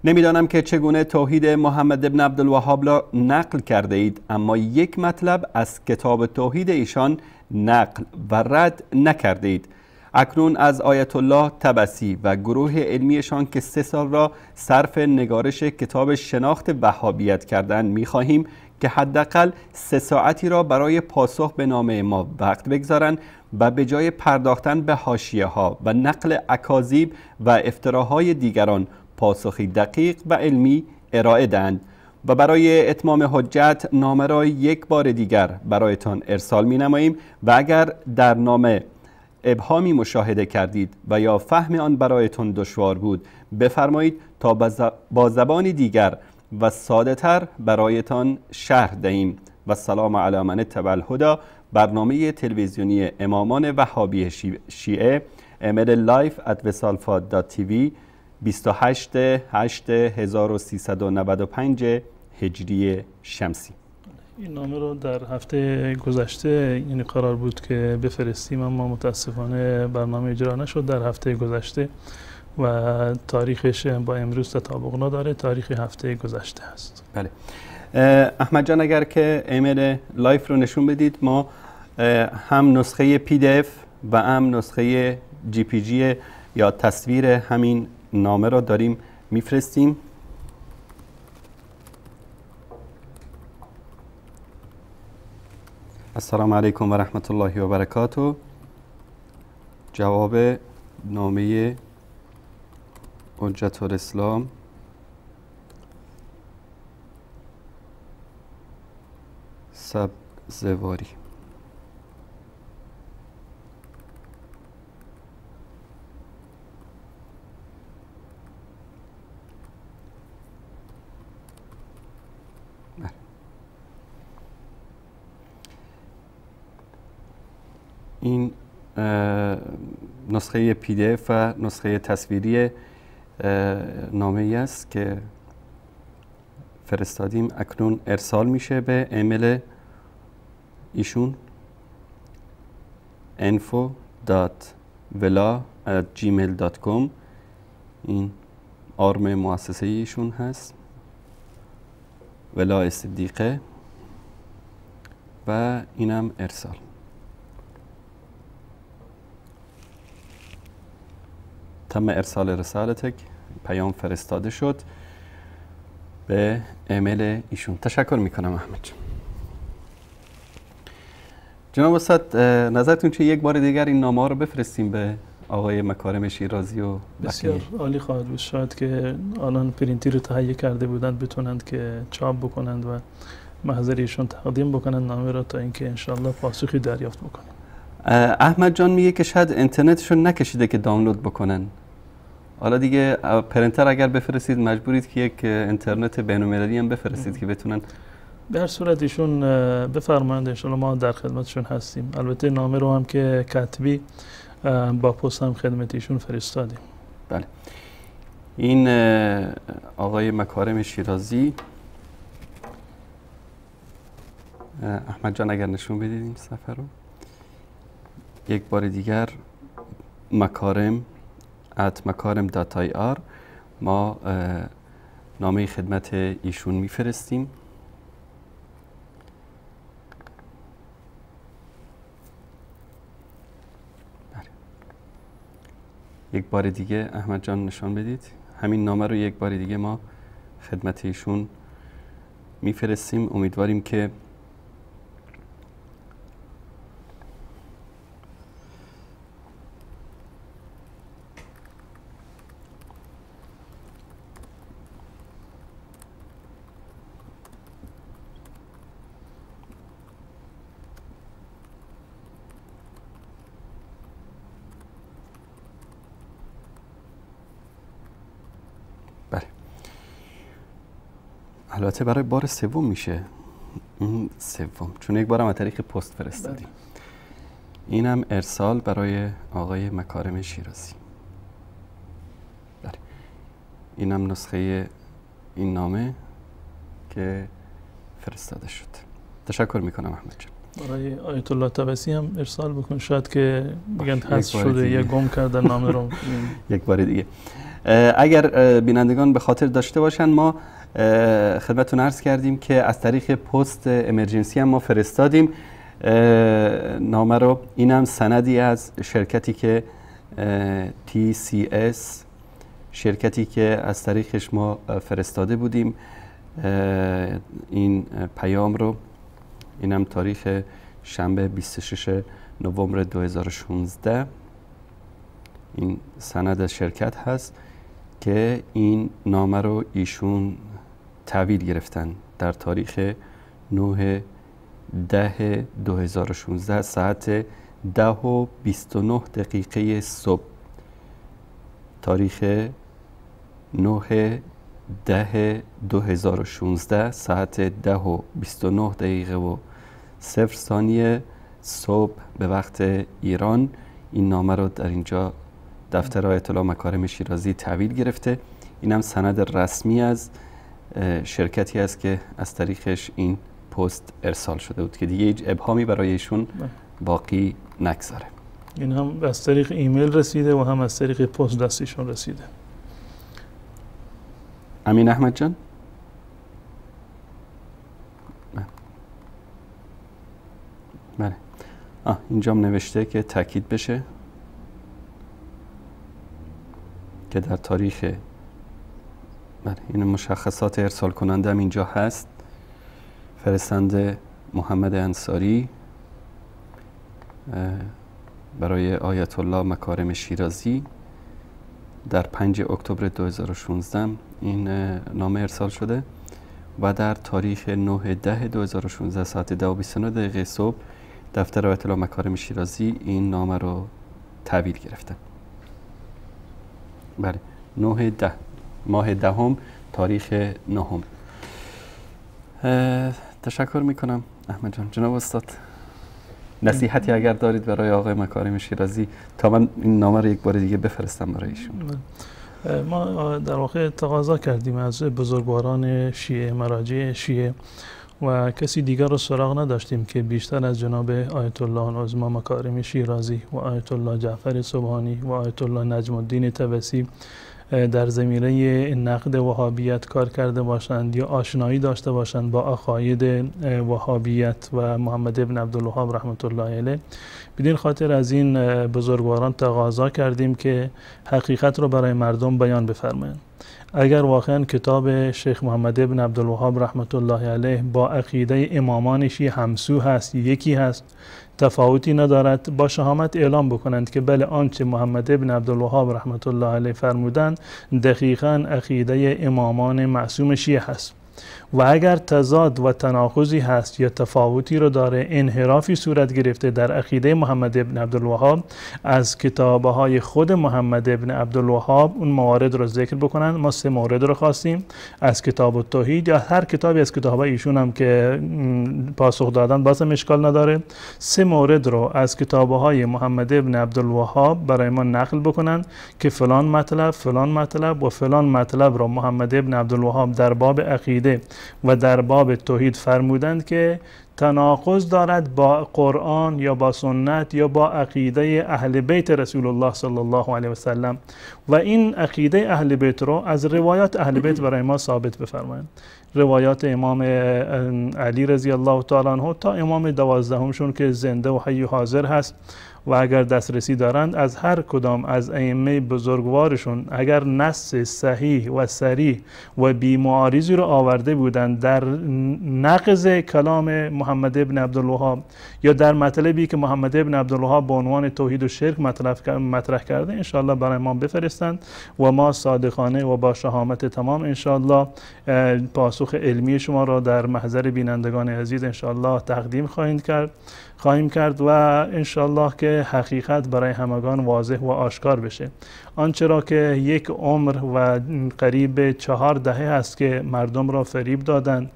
نمی‌دانم که چگونه توحید محمد ابن عبدالوهاب را نقل کرده اید اما یک مطلب از کتاب توحید ایشان نقل و رد نکرده اید. اکنون از آیت الله تبسی و گروه علمیشان که سه سال را صرف نگارش کتاب شناخت وهابیت کردن می‌خواهیم که حداقل سه ساعتی را برای پاسخ به نامه ما وقت بگذارند و به جای پرداختن به حاشیه ها و نقل اکاذیب و افتراهای دیگران پاسخی دقیق و علمی ارائه دهند و برای اتمام حجت نامه را یک بار دیگر برایتان ارسال می نماییم و اگر در نامه ابهامی مشاهده کردید و یا فهم آن برایتان دشوار بود بفرمایید تا با زبانی دیگر و ساده تر برایتان شرح دهیم. و سلام علی من الهدا برنامه تلویزیونی امامان وهابی شیعه امل لایف تیوی 28 8 1395 هجری شمسی. این نامه رو در هفته گذشته یعنی قرار بود که بفرستیم اما متاسفانه برنامه اجرا نشد در هفته گذشته و تاریخش با امروز تطابق نداره. تاریخ هفته گذشته است. بله. احمد جان اگر که ایمیل live رو نشون بدید ما هم نسخه PDF و هم نسخه JPG یا تصویر همین نامه رو داریم میفرستیم. السلام علیکم و رحمت الله و برکاته جواب نامه حجت الاسلام سب زواری این نسخه پی دی و نسخه تصویری نامه ای است که فرستادیم اکنون. ارسال میشه به ایمیل ایشون info.vela@gmail.com این آرم مؤسسه ایشون هست ولا صدیقه. و اینم ارسال. تم ارسال رسالتک پیام فرستاده شد. به ایمیل ایشون. تشکر می‌کنم احمد جان. جناب استاد نظرتون چه یک بار دیگر این نامه رو بفرستیم به آقای مکارم شیرازی و بسیار عالی خواهد بود. شاید که الان پرینتی رو تهیه کرده بودند بتونند که چاپ بکنند و محضر تقدیم بکنند. نامه را تا اینکه انشالله پاسخی دریافت بکنند. احمد جان میگه که شاید اینترنتشون نکشیده که دانلود بکنن. حالا دیگه پرنتر اگر بفرستید مجبورید که یک اینترنت بین‌المللی هم بفرستید که بتونن به هر صورت ایشون بفرمایند انشالله ما در خدمتشون هستیم. البته نامه رو هم که کتبی با پست هم خدمت ایشون فرستادیم. بله. این آقای مکارم شیرازی. احمد جان اگر نشون بدید این سفر رو. یک بار دیگر مکارم at مکارم ما نامه خدمت ایشون میفرستیم. بله. یک بار دیگه احمد جان نشان بدید. همین نامه رو یک بار دیگه ما خدمت ایشون میفرستیم. امیدواریم که البته برای بار سوم میشه. سوم. چون یک بارم از طریق پست فرستادیم. اینم ارسال برای آقای مکارم شیرازی. بله. اینم نسخه این نامه که فرستاده شد. تشکر می‌کنم احمد جان. برای آیت الله تبسی هم ارسال بکن. شاید که بگن حذف شده یا گم کردن نامه رو. یک بار دیگه. اگر بینندگان به خاطر داشته باشن ما خدمتتون عرض کردیم که از طریق پست امرجنسی هم ما فرستادیم. نامه رو. اینم سندی از شرکتی که TCS شرکتی که از طریقش ما فرستاده بودیم. این پیام رو. اینم تاریخ شنبه 26 نوامبر 2016 این سند شرکت هست که این نامه رو ایشون تحویل گرفتن در تاریخ 9 ده 2016 ساعت ده و 29 دقیقه صبح. تاریخ 9 ده 2016 ساعت ده و 29 دقیقه و صفر ثانیه صبح به وقت ایران. این نامه رو در اینجا دفتر آیت الله مکارم شیرازی تحویل گرفته. این هم سند رسمی از شرکتی است که از طریقش این پست ارسال شده بود که دیگه هیچ ابهامی برای ایشون بله. باقی نگذاره. این هم از طریق ایمیل رسیده و هم از طریق پست دستیشون رسیده. امین احمد جان؟ بله. آه اینجام نوشته که تاکید بشه که در تاریخ بله این مشخصات ارسال کننده هم اینجا هست. فرستنده محمد انصاری برای آیت الله مکارم شیرازی. در 5 اکتبر 2016 این نامه ارسال شده و در تاریخ 9 ده 2016 ساعت 10 و 29 دقیقه صبح دفتر آیت الله مکارم شیرازی این نامه رو تحویل گرفته. بله 9 ده ماه دهم تاریخ نهم. تشکر می‌کنم احمد جان. جناب استاد نصیحتی اگر دارید برای آقای مکارم شیرازی تا من این نامه رو یک بار دیگه بفرستم برای ایشون. ما در واقع تقاضا کردیم از بزرگواران شیعه مراجع شیعه و کسی دیگر رو سراغ نداشتیم که بیشتر از جناب آیت الله العظما مکارم شیرازی و آیت الله جعفر صبحانی و آیت الله نجم الدین تبسی در زمینه نقد وهابیت کار کرده باشند یا آشنایی داشته باشند با عقاید وهابیت و محمد ابن عبدالوهاب رحمت الله علیه. بدین خاطر از این بزرگواران تقاضا کردیم که حقیقت رو برای مردم بیان بفرمایند. اگر واقعا کتاب شیخ محمد ابن عبدالوهاب رحمت الله علیه با عقیده امامانشی همسو هست یکی هست تفاوتی ندارد. با شهامت اعلام بکنند که بله آنچه محمد ابن عبدالوهاب رحمت الله علیه فرمودند دقیقا عقیده امامان معصوم شیعه هست و اگر تضاد و تناقضی هست یا تفاوتی رو داره انحرافی صورت گرفته در عقیده محمد ابن عبدالوهاب از کتابه های خود محمد ابن عبدالوهاب اون موارد رو ذکر بکنن. ما سه مورد رو خواستیم از کتاب التوحید یا هر کتابی از کتاب ایشون هم که پاسخ دادن بازم اشکال نداره. سه مورد رو از کتابه های محمد ابن عبدالوهاب برای ما نقل بکنن که فلان مطلب فلان مطلب و فلان مطلب رو محمد ابن عبدالوهاب در باب عقیده و در باب توحید فرمودند که تناقض دارد با قرآن یا با سنت یا با عقیده اهل بیت رسول الله صلی الله علیه وسلم و این عقیده اهل بیت رو از روایات اهل بیت برای ما ثابت بفرمایند. روایات امام علی رضی الله تعالی عنه تا امام دوازدهمشون که زنده و حی و حاضر هست و اگر دسترسی دارند از هر کدام از ائمه بزرگوارشون اگر نص صحیح و سریح و بیمعارضی رو آورده بودند در نقض کلام محمد ابن عبدالوهاب یا در مطلبی که محمد ابن عبدالوهاب به عنوان توحید و شرک مطرح کرده انشاءالله برای ما بفرستند و ما صادقانه و با شهامت تمام انشاءالله پاسخ علمی شما را در محضر بینندگان عزیز انشاءالله تقدیم خواهید کرد. خواهیم کرد و انشالله که حقیقت برای همگان واضح و آشکار بشه. آنچه را که یک عمر و قریب چهار دهه است که مردم را فریب دادند.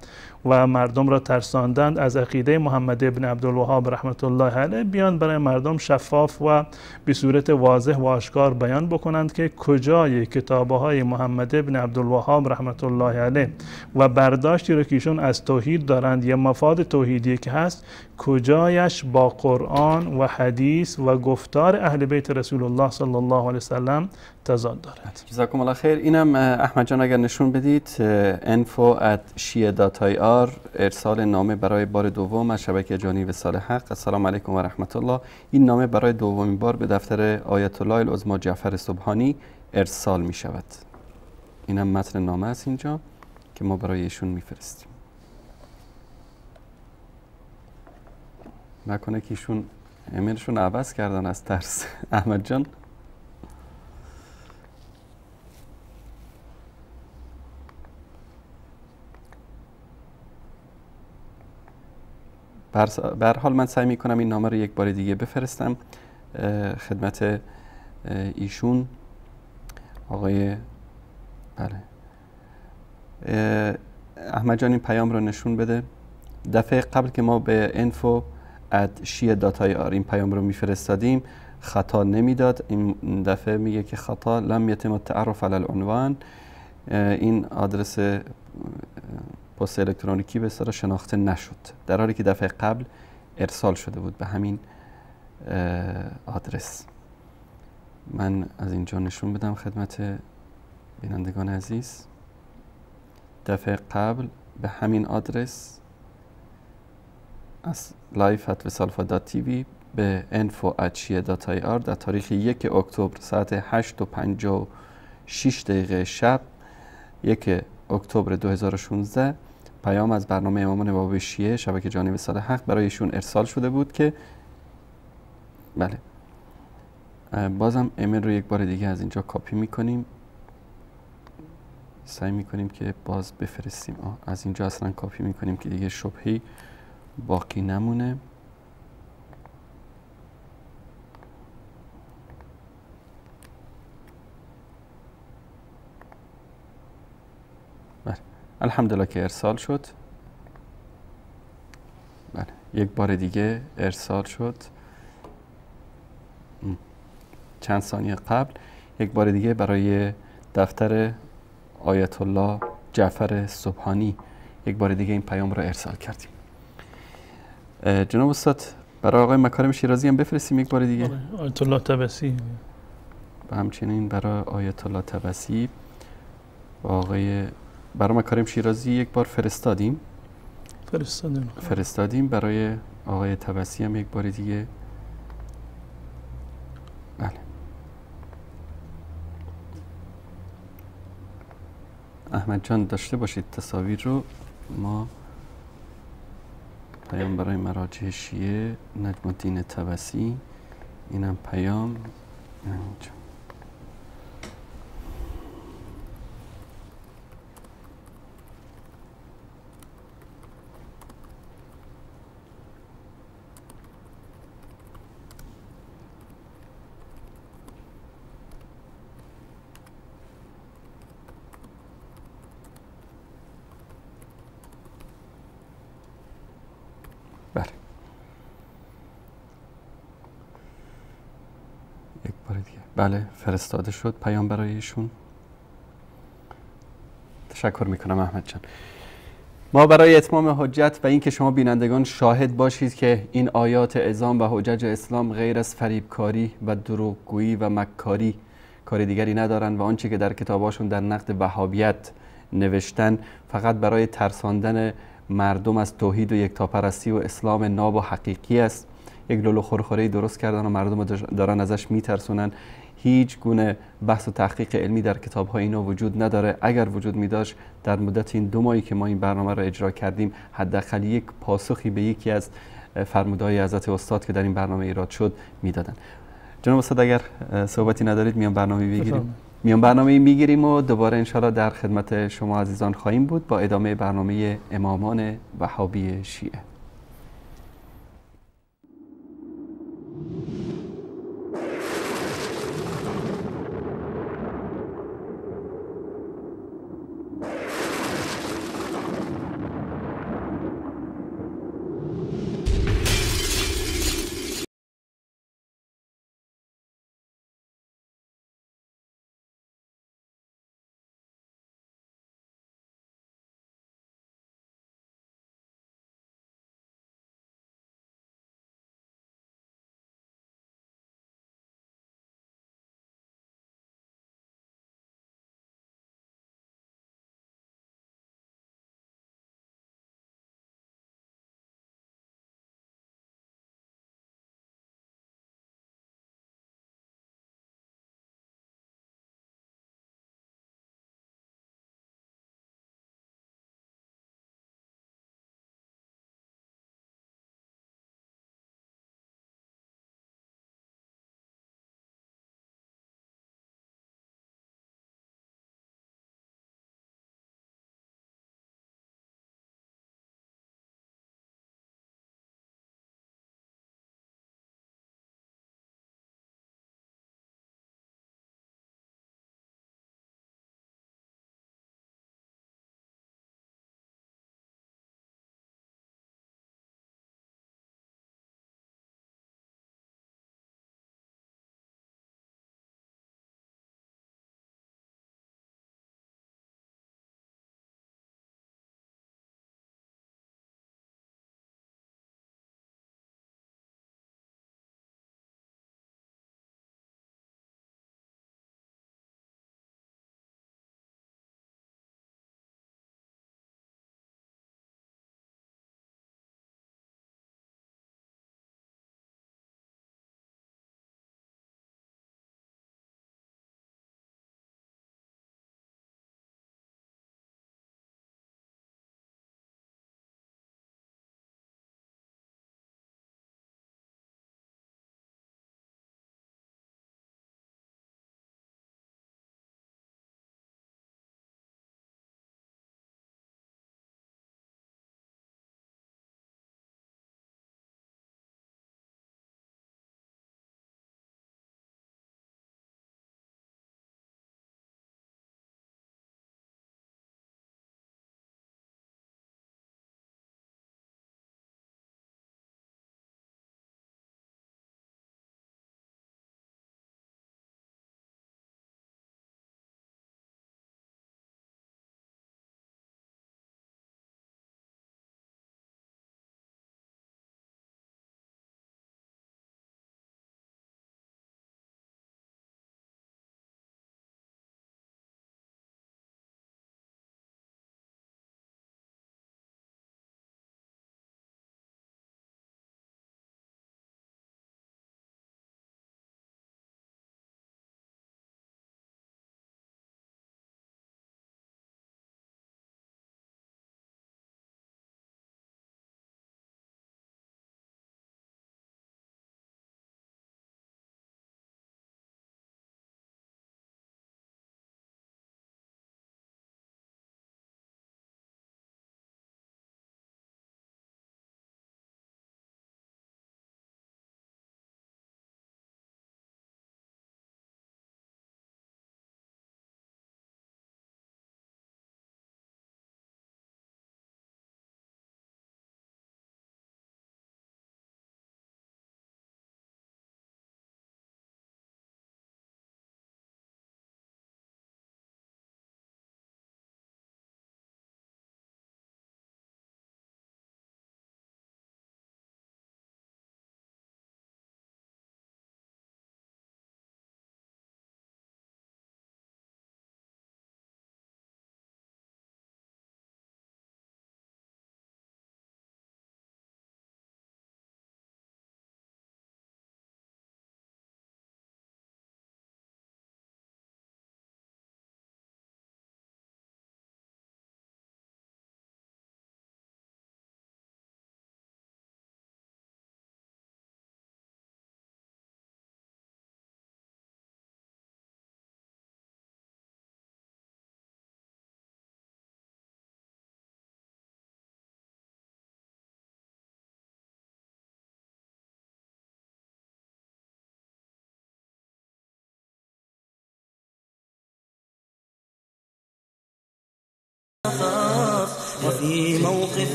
و مردم را ترساندند از عقیده محمد ابن عبدالوهاب رحمت الله علیه. بیان برای مردم شفاف و به صورت واضح و آشکار بیان بکنند که کجای کتابه های محمد ابن عبدالوهاب رحمت الله علیه و برداشتی رو که ایشون از توحید دارند یا مفاد توحیدی که هست کجایش با قرآن و حدیث و گفتار اهل بیت رسول الله صلی الله علیه وسلم تضاد دارد. جزاکم الله خیر. اینم احمد جان اگر نشون بدید info at آر ارسال نامه برای بار دوم از شبکه جانی وصال حق. السلام علیکم و رحمت الله این نامه برای دومین بار به دفتر آیت الله العظما جعفر صبحانی ارسال می شود اینم متن نامه است اینجا که ما برای ایشون میفرستیم. نکنه که ایشون ایمیلشون عوض کردن از ترس. احمد جان. بر حال من سعی می‌کنم این نامه رو یک بار دیگه بفرستم. خدمت ایشون. آقای بله. احمد جان این پیام رو نشون بده. دفعه قبل که ما به انفو اد شیه داتای آر این پیام رو میفرستادیم. خطا نمی‌داد. این دفعه میگه که خطا لم یتم التعرف علی العنوان. این آدرس پست الکترونیکی به اصطلاح شناخته نشد. در حالی که دفعه قبل ارسال شده بود به همین آدرس. من از اینجا نشون بدم خدمت بینندگان عزیز. دفعه قبل به همین آدرس. از تیوی به آر در تاریخ یک اکتبر ساعت 8 و 56 دقیقه شب یک اکتبر 2016 پیام از برنامه امامان باب شیعه شبکه جانب سال حق برایشون ارسال شده بود که بله. بازم ایمیل رو یک بار دیگه از اینجا کاپی می‌کنیم. سعی می‌کنیم که باز بفرستیم. از اینجا اصلا کاپی می‌کنیم که دیگه شبهی باقی نمونه. بله. الحمدلله که ارسال شد. بله. یک بار دیگه ارسال شد. چند ثانیه قبل. یک بار دیگه برای دفتر آیت الله جعفر صبحانی. یک بار دیگه این پیام رو ارسال کردیم. جناب استاد برای آقای مکارم شیرازی هم بفرستیم یک بار دیگه. آره، آیت الله تبسی. و همچنین برای آیت الله تبسی و آقای برای مکارم شیرازی یک بار فرستادیم. فرستادیم. فرستادیم. برای آقای تبسی هم یک بار دیگه. بله. احمد جان داشته باشید تصاویر رو. ما پیام برای مراجع شیعه نجم الدین تبسی اینم پیام. اینجا بله یک بار دیگه بله فرستاده شد پیام برای ایشون. تشکر می‌کنم احمد جان. ما برای اتمام حجت و اینکه شما بینندگان شاهد باشید که این آیات ازام و حجج اسلام غیر از فریبکاری و دروغگویی و مکاری کاری دیگری ندارند و آنچه که در کتاباشون در نقد وهابیت نوشتن فقط برای ترساندن مردم از توحید و یکتاپرستی و اسلام ناب و حقیقی است. یک لولو خورخوره درست کردن و مردم دارن ازش میترسونن. هیچ گونه بحث و تحقیق علمی در کتاب های اینا وجود نداره. اگر وجود می داشت در مدت این دو ماهی که ما این برنامه را اجرا کردیم حداقل یک پاسخی به یکی از فرمودهای حضرت استاد که در این برنامه ایراد شد می‌دادن. جناب استاد اگر صحبتی ندارید میان برنامه بگیریم میان برنامه می‌گیریم و دوباره انشاءالله در خدمت شما عزیزان خواهیم بود با ادامه برنامه امامان وحابی شیعه.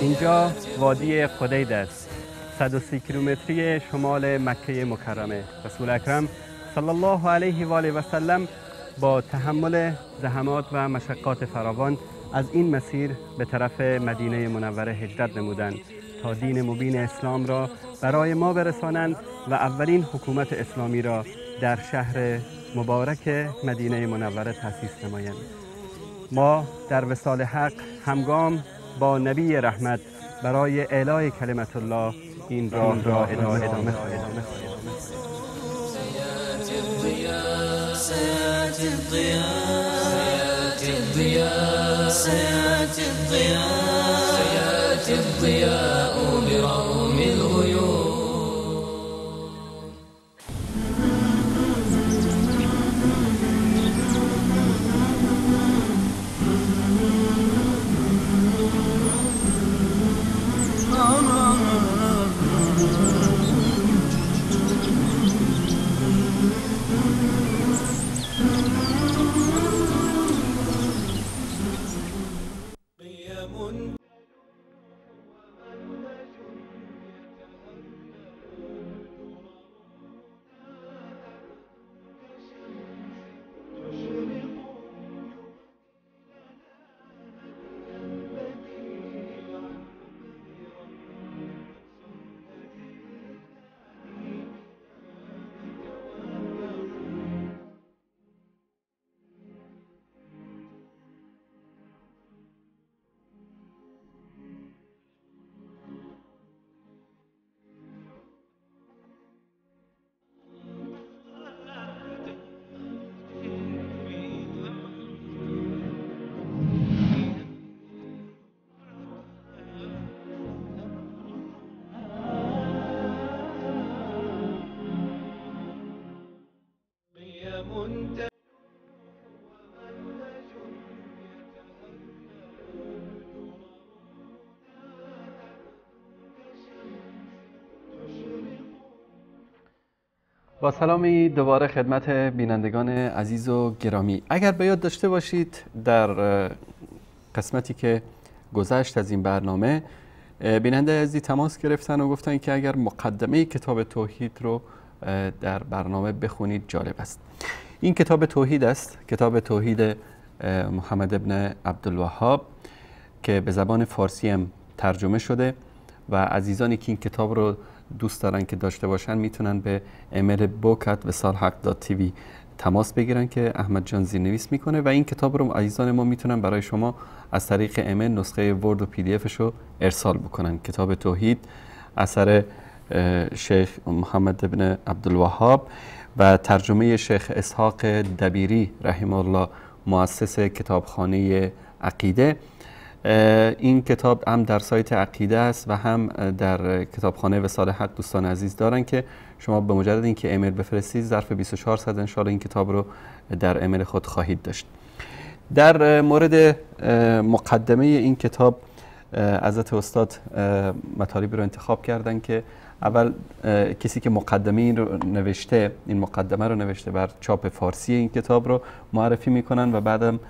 اینجا وادی قدید است. 130 کیلومتری شمال مکه مکرمه. رسول اکرم صلی الله علیه و آله و سلم با تحمل زحمات و مشقات فراوان از این مسیر به طرف مدینه منوره هجرت نمودند تا دین مبین اسلام را برای ما برسانند و اولین حکومت اسلامی را در شهر مبارک مدینه منوره تأسیس نمایند. ما در وسال حق همگام با نبی رحمت برای اعلای کلمت الله این راه را ادامه ادامه خواهیم. سيأتي الضياء با سلامی دوباره خدمت بینندگان عزیز و گرامی. اگر به یاد داشته باشید در قسمتی که گذشت از این برنامه بیننده عزیزی تماس گرفتن و گفتن که اگر مقدمه کتاب توحید رو در برنامه بخونید جالب است. این کتاب توحید است کتاب توحید محمد ابن عبدالوهاب که به زبان فارسی هم ترجمه شده و عزیزانی که این کتاب رو دوست دارن که داشته باشن می‌تونن به ایمیل book at وصال حق TV تماس بگیرن که احمد جان زیرنویس می‌کنه و این کتاب رو عزیزان ما می‌تونن برای شما از طریق ایمیل نسخه Word و PDF ش رو ارسال بکنن. کتاب توحید اثر شیخ محمد ابن عبدالوهاب و ترجمه شیخ اسحاق دبیری رحمه الله مؤسس کتابخانه عقیده. این کتاب هم در سایت عقیده است و هم در کتابخانه وسال حق دوستان عزیز دارن که شما به مجرد اینکه ایمیل بفرستید ظرف 24 ساعت ان این کتاب رو در ایمیل خود خواهید داشت. در مورد مقدمه این کتاب حضرت استاد مطالبی رو انتخاب کردن که اول کسی که مقدمه این رو نوشته این مقدمه رو نوشته بر چاپ فارسی این کتاب رو معرفی می‌کنن و بعدم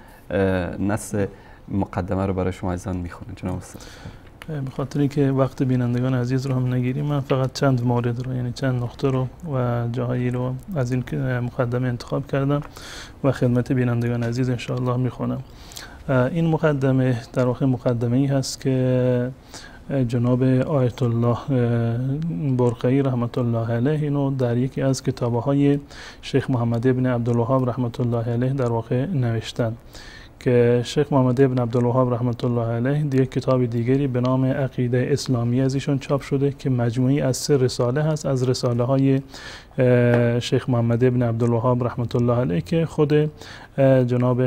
نص مقدمه رو برای شما عزیزان می‌خونن جناب استاد. به خاطر اینکه وقت بینندگان عزیز رو هم نگیریم من فقط چند مورد رو یعنی چند نقطه رو و جاهایی رو از این مقدمه انتخاب کردم و خدمت بینندگان عزیز انشاءالله می‌خونم. این مقدمه در واقع مقدمه ای هست که جناب آیت الله برقعی رحمت الله علیه اینو در یکی از کتابه های شیخ محمد ابن عبدالوهاب رحمت الله علیه در واقع نوشتن. که شیخ محمد ابن عبدالوهاب رحمت الله علیه یک کتاب دیگری به نام عقیده اسلامی از ایشون چاپ شده که مجموعی از سه رساله هست. از رساله های شیخ محمد ابن عبدالوهاب رحمت الله علیه که خود جناب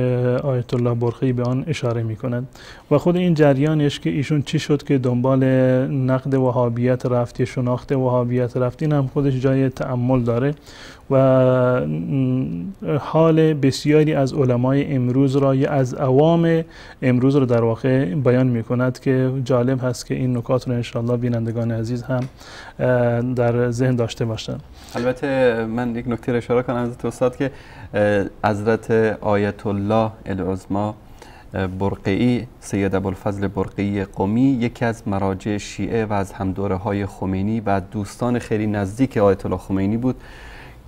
آیت الله برخی به آن اشاره می کند و خود این جریانش که ایشون چی شد که دنبال نقد وهابیت رفت یا شناخت وهابیت رفت این هم خودش جای تعمل داره. و حال بسیاری از علمای امروز را یا از عوام امروز را در واقع بیان می کند که جالب هست که این نکات رو انشاءالله بینندگان عزیز هم در ذهن داشته باشند البته من یک نکته اشاره کنم حضرت استاد که حضرت آیت الله العظما برقعی سید ابوالفضل برقعی قومی یکی از مراجع شیعه و از همدوره های خمینی و دوستان خیلی نزدیک آیت الله خمینی بود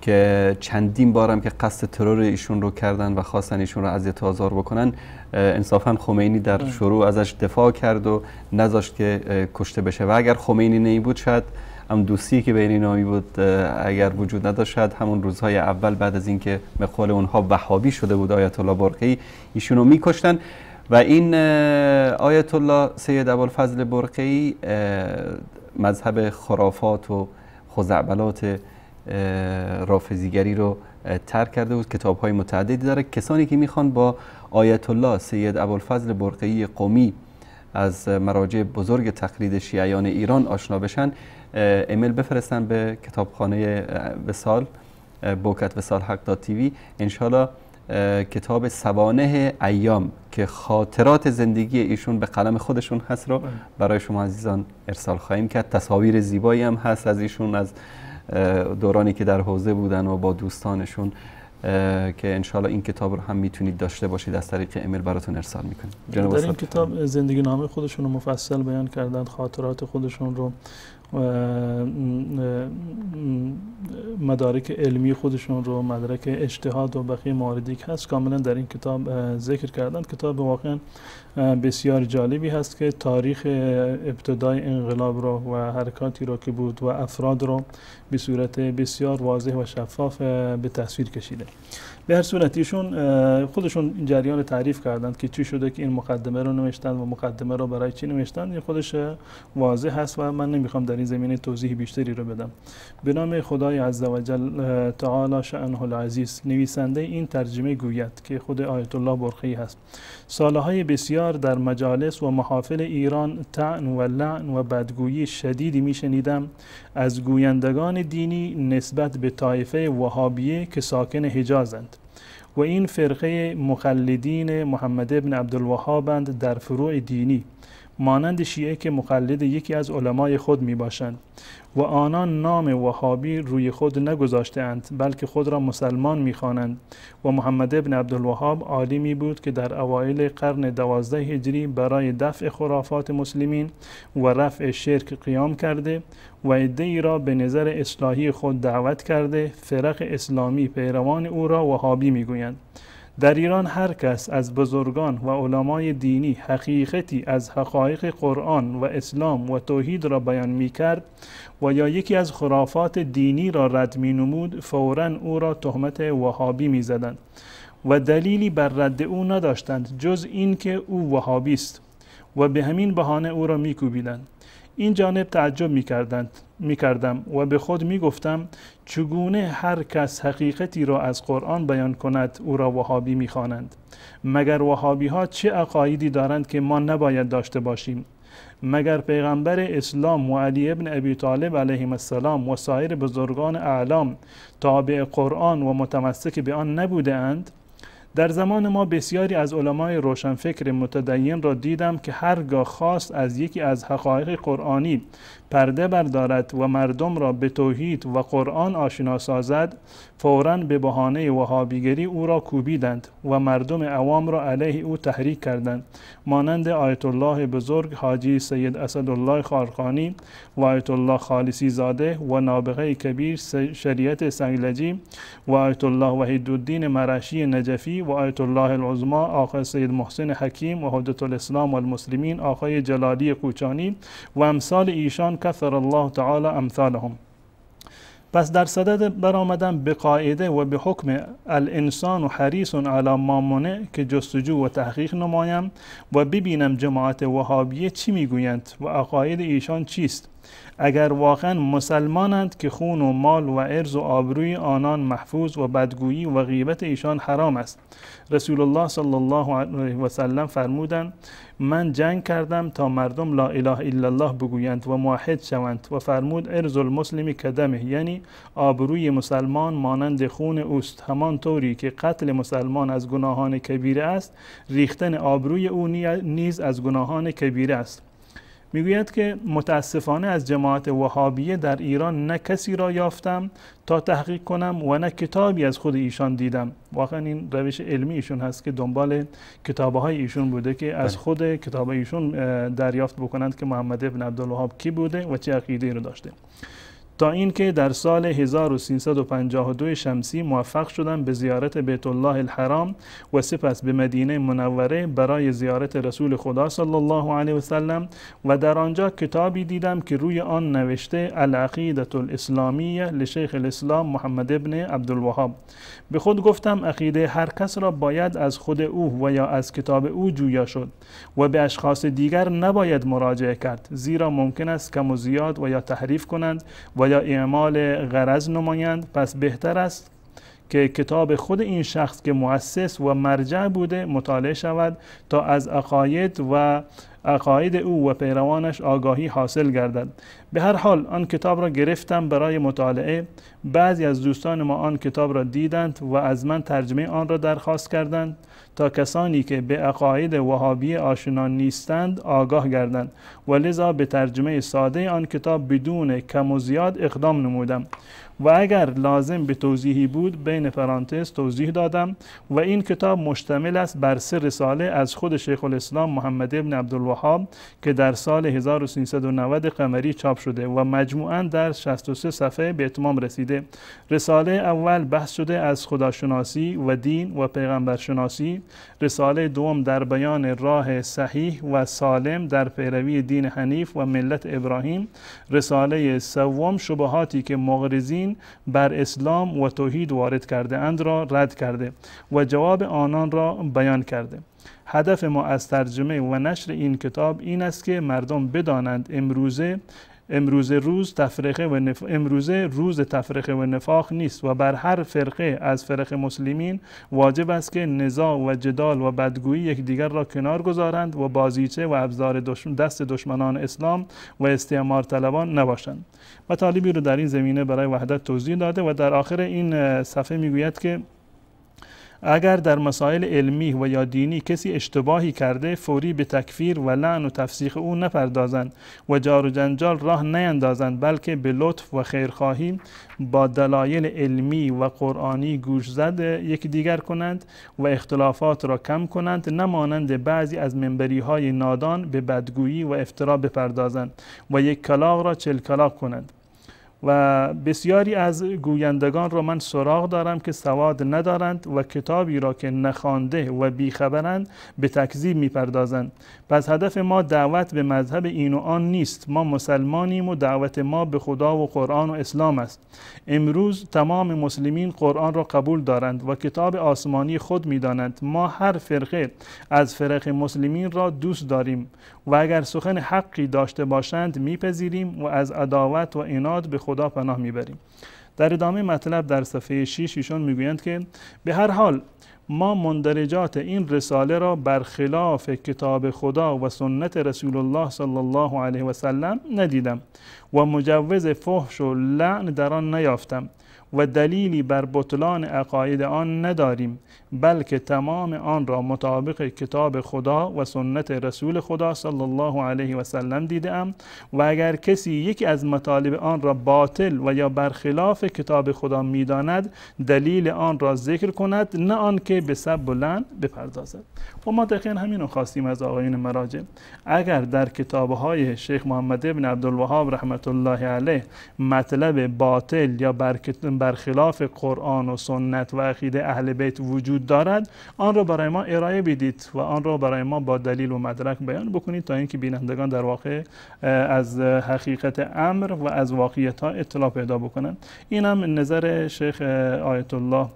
که چندین بارم که قصد ترور ایشون رو کردن و خواستن ایشون رو اذیت آزار بکنن انصافا خمینی در شروع ازش دفاع کرد و نذاشت که کشته بشه. و اگر خمینی نمی بود شاید هم دوستی که بین اینا بود اگر وجود نداشت. همون روزهای اول بعد از اینکه به قول اونها وهابی شده بود آیت الله برقی ایشونو میکشتن. و این آیت الله سید ابوالفضل برقی مذهب خرافات و خزعبلات رافضیگری رو ترک کرده بود. کتاب های متعددی داره. کسانی که می‌خوان با آیت الله سید ابوالفضل برقی قومی از مراجع بزرگ تقلید شیعیان ایران آشنا بشن. ایمیل بفرستن به کتابخانه وسال بوکت وسال حق دات تیوی انشالله کتاب سوانه ایام که خاطرات زندگی ایشون به قلم خودشون هست رو برای شما عزیزان ارسال خواهیم کرد. تصاویر زیبایی هم هست از ایشون از دورانی که در حوزه بودن و با دوستانشون که انشالله این کتاب رو هم می‌تونید داشته باشید. از طریق ایمیل براتون ارسال می‌کنیم. در این کتاب زندگی نامه خودشون رو مفصل بیان کردن خاطرات خودشون رو مدارک علمی خودشون رو مدرک اجتهاد و بقیه مواردی که هست کاملا در این کتاب ذکر کردن. کتاب واقعا بسیار جالبی هست که تاریخ ابتدای انقلاب رو و حرکاتی رو که بود و افراد رو به صورت بسیار واضح و شفاف به تصویر کشیده. به هر صورت ایشون خودشون این جریان تعریف کردند که چی شده که این مقدمه رو نوشتن و مقدمه رو برای چی نوشتن این خودش واضح هست و من نمی‌خوام در این زمینه توضیح بیشتری رو بدم. به نام خدای عزوجل تعالی شأنه العزیز نویسنده این ترجمه گوید که خود آیت الله برخی هست. سالهای بسیار در مجالس و محافل ایران تعن و لعن و بدگویی شدیدی میشنیدم. از گویندگان دینی نسبت به طایفه وهابیه که ساکن حجازند. و این فرقه مخلدین محمد ابن عبدالوهابند در فروع دینی. مانند شیعه که مقلد یکی از علمای خود می باشند و آنان نام وهابی روی خود نگذاشتهاند بلکه خود را مسلمان می‌خوانند. و محمد ابن عبدالوهاب عالمی بود که در اوایل قرن دوازده هجری برای دفع خرافات مسلمین و رفع شرک قیام کرده و ای را به نظر اصلاحی خود دعوت کرده فرق اسلامی پیروان او را وهابی می‌گویند. در ایران هر کس از بزرگان و علمای دینی حقیقتی از حقایق قرآن و اسلام و توحید را بیان می کرد و یا یکی از خرافات دینی را رد می نمود فورا او را تهمت وهابی می زدند و دلیلی بر رد او نداشتند جز اینکه او وهابی است و به همین بهانه او را می کوبیدند این جانب تعجب می, و به خود می گفتم چگونه هر کس حقیقتی را از قرآن بیان کند او را وهابی می خوانند مگر وهابی ها چه عقایدی دارند که ما نباید داشته باشیم؟ مگر پیغمبر اسلام و علی ابن ابی طالب علیهم السلام و سایر بزرگان اعلام تابع قرآن و متمسک به آن نبوده اند؟ در زمان ما بسیاری از علمای روشنفکر متدین را دیدم که هرگاه خواست از یکی از حقایق قرآنی پرده بردارد و مردم را به توحید و قرآن آشنا سازد فورا به بهانه وهابیگری او را کوبیدند و مردم عوام را علیه او تحریک کردند. مانند آیت الله بزرگ حاجی سید اسدالله خارخانی و آیت الله خالصی زاده و نابغه کبیر شریعت سنگلجی و آیت الله وحید الدین مرشی نجفی و آیت الله العظما آقای سید محسن حکیم و حدت الاسلام والمسلمین آقای جلالی قوچانی و امثال ایشان کثر الله تعالی امثالهم پس در صدد برآمدن به قاعده و به حکم الانسان و حریص علی ما که جستجو و تحقیق نمایم و ببینم جماعت وهابیه چی می‌گویند و عقاید ایشان چیست؟ اگر واقعا مسلمانند که خون و مال و عرض و آبروی آنان محفوظ و بدگویی و غیبت ایشان حرام است. رسول الله صلی الله علیه و سلم فرمودند من جنگ کردم تا مردم لا اله الا الله بگویند و موحد شوند. و فرمود ارز المسلمی کدمه. یعنی آبروی مسلمان مانند خون اوست. همان طوری که قتل مسلمان از گناهان کبیره است ریختن آبروی او نیز از گناهان کبیره است. می‌گوید که متاسفانه از جماعت وهابیه در ایران نه کسی را یافتم تا تحقیق کنم و نه کتابی از خود ایشان دیدم واقعا این روش علمی ایشون هست که دنبال کتابه های ایشون بوده که از بله. خود کتاب ایشون دریافت بکنند که محمد ابن عبدالوهاب کی بوده و چه عقیده رو داشته تا اینکه در سال 1352 شمسی موفق شدم به زیارت بیت الله الحرام و سپس به مدینه منوره برای زیارت رسول خدا صلی الله علیه و سلم و در آنجا کتابی دیدم که روی آن نوشته العقیدة الاسلامیه لشیخ الاسلام محمد ابن عبدالوهاب. به خود گفتم عقیده هر کس را باید از خود او و یا از کتاب او جویا شد و به اشخاص دیگر نباید مراجعه کرد زیرا ممکن است کم و زیاد و یا تحریف کنند و یا اعمال غرض نمایند؟ پس بهتر است که کتاب خود این شخص که مؤسس و مرجع بوده مطالعه شود تا از عقاید و عقاید او و پیروانش آگاهی حاصل گردد. به هر حال آن کتاب را گرفتم برای مطالعه. بعضی از دوستان ما آن کتاب را دیدند و از من ترجمه آن را درخواست کردند. تا کسانی که به عقاید وهابی آشنا نیستند آگاه گردند. و لذا به ترجمه ساده آن کتاب بدون کم و زیاد اقدام نمودم. و اگر لازم به توضیحی بود بین پرانتز توضیح دادم و این کتاب مشتمل است بر سه رساله از خود شیخ الاسلام محمد ابن عبدالوهاب که در سال 1390 قمری چاپ شده و مجموعاً در 63 صفحه به اتمام رسیده. رساله اول بحث شده از خداشناسی و دین و پیغمبرشناسی رساله دوم در بیان راه صحیح و سالم در پیروی دین حنیف و ملت ابراهیم. رساله سوم شبهاتی که مغرضین بر اسلام و توحید وارد کرده اند را رد کرده و جواب آنان را بیان کرده. هدف ما از ترجمه و نشر این کتاب این است که مردم بدانند امروزه امروز روز تفرقه و نف... امروزه روز تفرقه و نفاق نیست و بر هر فرقه از فرق مسلمین واجب است که نزاع و جدال و بدگویی یکدیگر را کنار گذارند و بازیچه و ابزار دشم... دست دشمنان اسلام و استعمار طلبان نباشند. مطالبی رو در این زمینه برای وحدت توضیح داده و در آخر این صفحه می‌گوید که اگر در مسائل علمی و یا دینی کسی اشتباهی کرده فوری به تکفیر و لعن و تفسیق او نپردازند و جار و جنجال راه نیندازند بلکه به لطف و خیرخواهی با دلایل علمی و قرآنی گوش زد یکدیگر کنند و اختلافات را کم کنند نمانند بعضی از منبری های نادان به بدگویی و افترا بپردازند و یک کلاغ را چل کلاغ کنند. و بسیاری از گویندگان را من سراغ دارم که سواد ندارند و کتابی را که نخوانده و بیخبرند به تکذیب می‌پردازند. پس هدف ما دعوت به مذهب این و آن نیست. ما مسلمانیم و دعوت ما به خدا و قرآن و اسلام است. امروز تمام مسلمین قرآن را قبول دارند و کتاب آسمانی خود می‌دانند. ما هر فرقه از فرق مسلمین را دوست داریم. و اگر سخن حقی داشته باشند میپذیریم و از عداوت و عناد به خدا پناه می‌بریم. در ادامه مطلب در صفحه 6 ایشان می‌گویند که به هر حال ما مندرجات این رساله را برخلاف کتاب خدا و سنت رسول الله صلی الله علیه و سلم ندیدم و مجوز فحش و لعن در آن نیافتم و دلیلی بر بطلان عقاید آن نداریم بلکه تمام آن را مطابق کتاب خدا و سنت رسول خدا صلی الله علیه و سلم دیدم و اگر کسی یکی از مطالب آن را باطل و یا برخلاف کتاب خدا می‌داند دلیل آن را ذکر کند نه آنکه به سب لعن بپردازد. و ما دقیقا همین خواستیم از آقایون مراجع. اگر در کتابهای شیخ محمد ابن عبدالوهاب رحمت الله علیه مطلب باطل یا برخلاف قرآن و سنت و عقیده اهل بیت وجود دارد آن را برای ما ارائه بدید و آن را برای ما با دلیل و مدرک بیان بکنید تا اینکه بینندگان در واقع از حقیقت امر و از واقعیت ها اطلاع پیدا بکنند. این هم نظر شیخ آیت الله.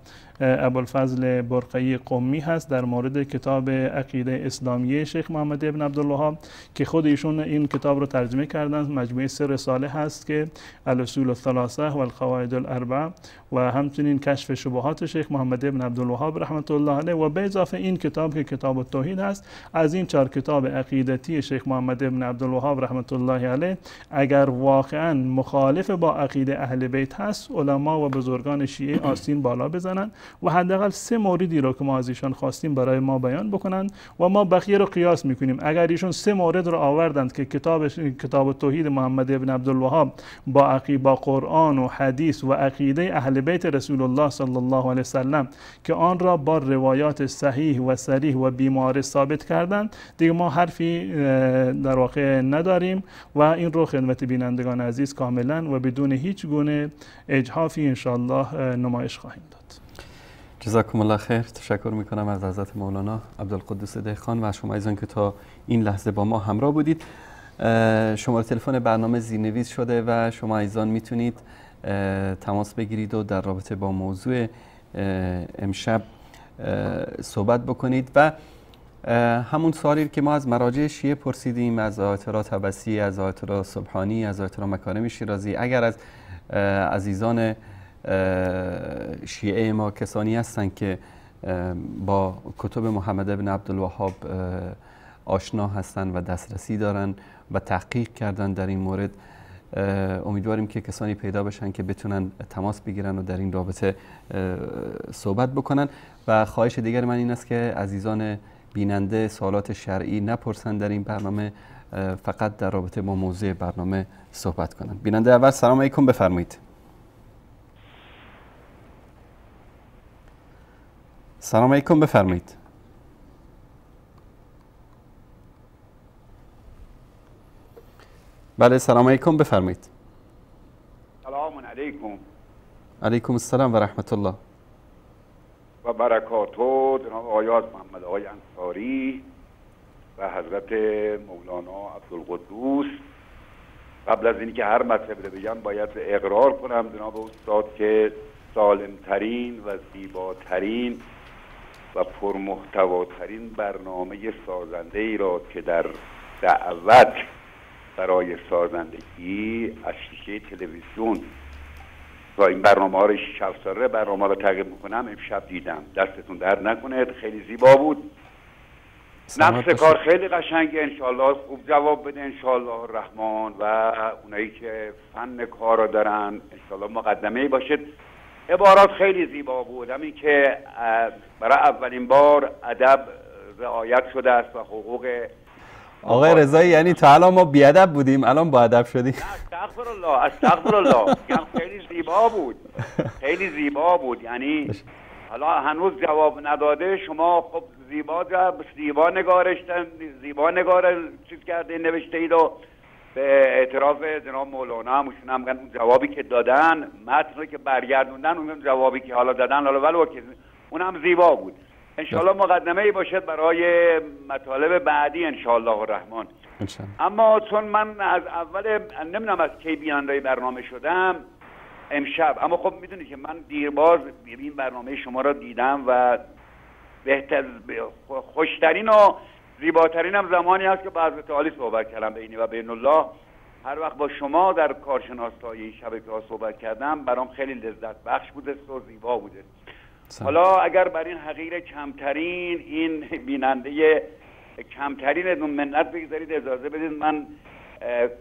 ابوالفضل برقی قمی هست در مورد کتاب عقیده اسلامیه شیخ محمد ابن عبدالله که خود ایشون این کتاب رو ترجمه کردن. مجموعه سه رساله هست که الاصول الثلاثه و القواعد الاربعه و همچنین کشف شبهات شیخ محمد ابن عبدالوهاب رحمت الله علیه. و به اضافه این کتاب که کتاب التوحید هست از این چهار کتاب عقیدتی شیخ محمد ابن عبدالوهاب رحمت الله علیه اگر واقعا مخالف با عقیده اهل بیت هست علما و بزرگان شیعه آستین بالا بزنن. و حداقل سه موردی رو که ما از ایشان خواستیم برای ما بیان بکنند و ما بقیه رو قیاس می‌کنیم. اگر ایشون سه مورد رو آوردند که کتاب کتاب توحید محمد ابن عبدالوهاب با عقی با قرآن و حدیث و عقیده اهل بیت رسول الله صلی الله علیه وسلم که آن را با روایات صحیح و صریح و بیمار ثابت کردند دیگه ما حرفی در واقع نداریم و این رو خدمت بینندگان عزیز کاملا و بدون هیچ گونه اجحافی انشاءالله نمایش خواهیم داد. جزاکم الله خیر. تشکر می‌کنم از حضرت مولانا عبدالقدس دهخان و شما ایزان که تا این لحظه با ما همراه بودید. شماره تلفن برنامه زیرنویس شده و شما ایزان می‌تونید تماس بگیرید و در رابطه با موضوع امشب صحبت بکنید و همون سوالی که ما از مراجع شیعه پرسیدیم از آیت تبسی از آیت سبحانی از آیت مکارم شیرازی. اگر از عزیزان شیعه ما کسانی هستند که با کتب محمد ابن عبدالوهاب آشنا هستند و دسترسی دارن و تحقیق کردن در این مورد. امیدواریم که کسانی پیدا بشن که بتونن تماس بگیرن و در این رابطه صحبت بکنن. و خواهش دیگر من این است که عزیزان بیننده سوالات شرعی نپرسن در این برنامه فقط در رابطه با موضوع برنامه صحبت کنن. بیننده اول سلام علیکم بفرمایید. سلام علیکم بفرمایید. بله سلام علیکم بفرمایید. سلام علیکم. علیکم السلام و رحمت الله. و برکاتو جناب آیات محمد آقای انصاری و حضرت مولانا عبدالقدوس. قبل از اینکه هر مطلب رو بگم باید اقرار کنم جناب استاد که سالمترین و زیباترین و پرمحتواترین برنامه سازنده ای را که در دعوت برای سازندگی از شیشه تلویزیون و این برنامه ها رو شب ساله برنامه رو تعقیب می‌کنم امشب دیدم. دستتون در نکنه خیلی زیبا بود. نفس کار خیلی قشنگه انشالله خوب جواب بده انشالله الرحمن و اونایی که فن کار رو دارن. انشالله مقدمه باشد عبارات خیلی زیبا بود. همین که برای اولین بار ادب رعایت شده است و حقوق آقای رضایی یعنی تا الان ما بیادب بودیم الان با ادب شدیم. استغفر الله استغفر الله خیلی زیبا بود. خیلی زیبا بود. یعنی حالا هنوز جواب نداده. شما خب زیبا زیبا نگارشتن زیبا نگار چیز کرده نوشته اید و به اعتراف جناب مولانا هم هم اون جوابی که دادن متن که برگردوندن اون جوابی که حالا دادن حالا ولی اون هم زیبا بود. انشالله مقدمه ای باشد برای مطالب بعدی انشالله الرحمن. اما چون من از اول نمی‌دونم از کی بیننده برنامه شدم امشب. اما خب می‌دونی که من دیرباز این برنامه شما را دیدم و بهتر خوشترین و زیباترین هم زمانی هست که بعض تعالی صحبت کردم بینی و بین الله. هر وقت با شما در کارشناسایی این شبکه ها صحبت کردم برام خیلی لذت بخش بوده و زیبا بوده. حالا اگر بر این حقیر کمترین این بیننده کمترین منت بگذارید اجازه بدید من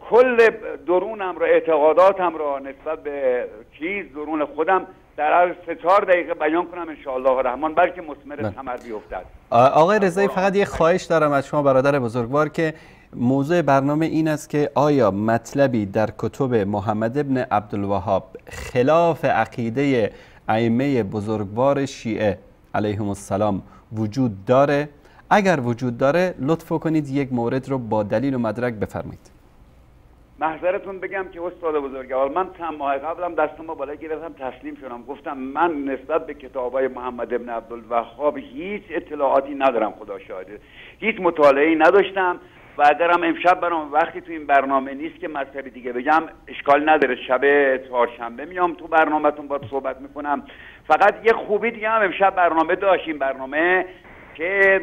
کل درونم را اعتقاداتم را نسبت به چیز درون خودم در هر سه چهار دقیقه بیان کنم ان الله الرحمن بلکه مثمر ثمر بیفتد آقای رضایی فقط یه خواهش دارم از شما برادر بزرگوار که موضوع برنامه این است که آیا مطلبی در کتب محمد ابن عبدالوهاب خلاف عقیده ائمه بزرگوار شیعه علیهم السلام وجود داره؟ اگر وجود داره لطف کنید یک مورد رو با دلیل و مدرک بفرمایید. محضرتون بگم که استاد بزرگوار من چند ماه قبلم دست ما بالا گرفتم تسلیم شدم. گفتم من نسبت به کتابای محمد ابن عبدالوهاب هیچ اطلاعاتی ندارم خدا شاهده. هیچ مطالعه نداشتم و اگرم امشب برام وقتی تو این برنامه نیست که مسئله دیگه بگم اشکال نداره. شب چهارشنبه میام تو برنامهتون با صحبت می‌کنم. فقط یه خوبی دیگه هم امشب برنامه داشت برنامه که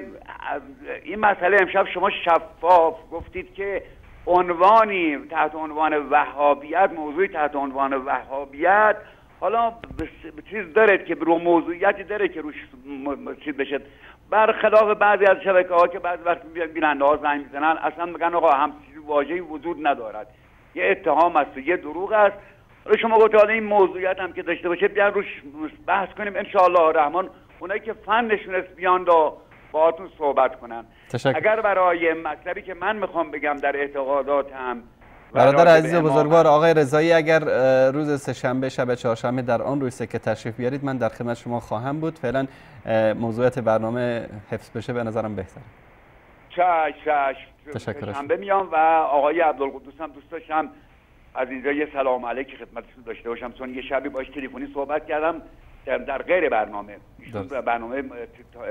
این مسئله امشب شما شفاف گفتید که عنوانی تحت عنوان وهابیت موضوعی تحت عنوان وهابیت. حالا چیز داره که رو موضوعیتی داره که روش چیز بشه برخلاف بعضی از شبکه ها که بعضی وقت بیننده ها زنگ می‌زنن اصلا میگن آقا هم واژه‌ای وجود ندارد. یه اتهام است و یه دروغ است. حالا شما گفت حالا این موضوعیت هم که داشته باشه بیان روش بحث کنیم. ان الله رحمان اونایی که فن نشونست بیان با باهاتون صحبت کنن تشکر. اگر برای مطلبی که من می‌خوام بگم در اعتقاداتم و برادر عزیز امامت- بزرگوار آقای رضایی اگر روز سهشنبه شب چهارشنبه در آن روی که تشریف بیارید من در خدمت شما خواهم بود. فعلا اه، موضوعیت برنامه حفظ بشه. به نظرم بهتره. چش چش. تشکر. شنبه میام و آقای عبدالقدوس هم دوست داشتم. از اینجا یه سلام علیک خدمتشون داشته باشم. چون یه شبی باش تلفنی صحبت کردم. در, در غیر برنامه. ایشون. برنامه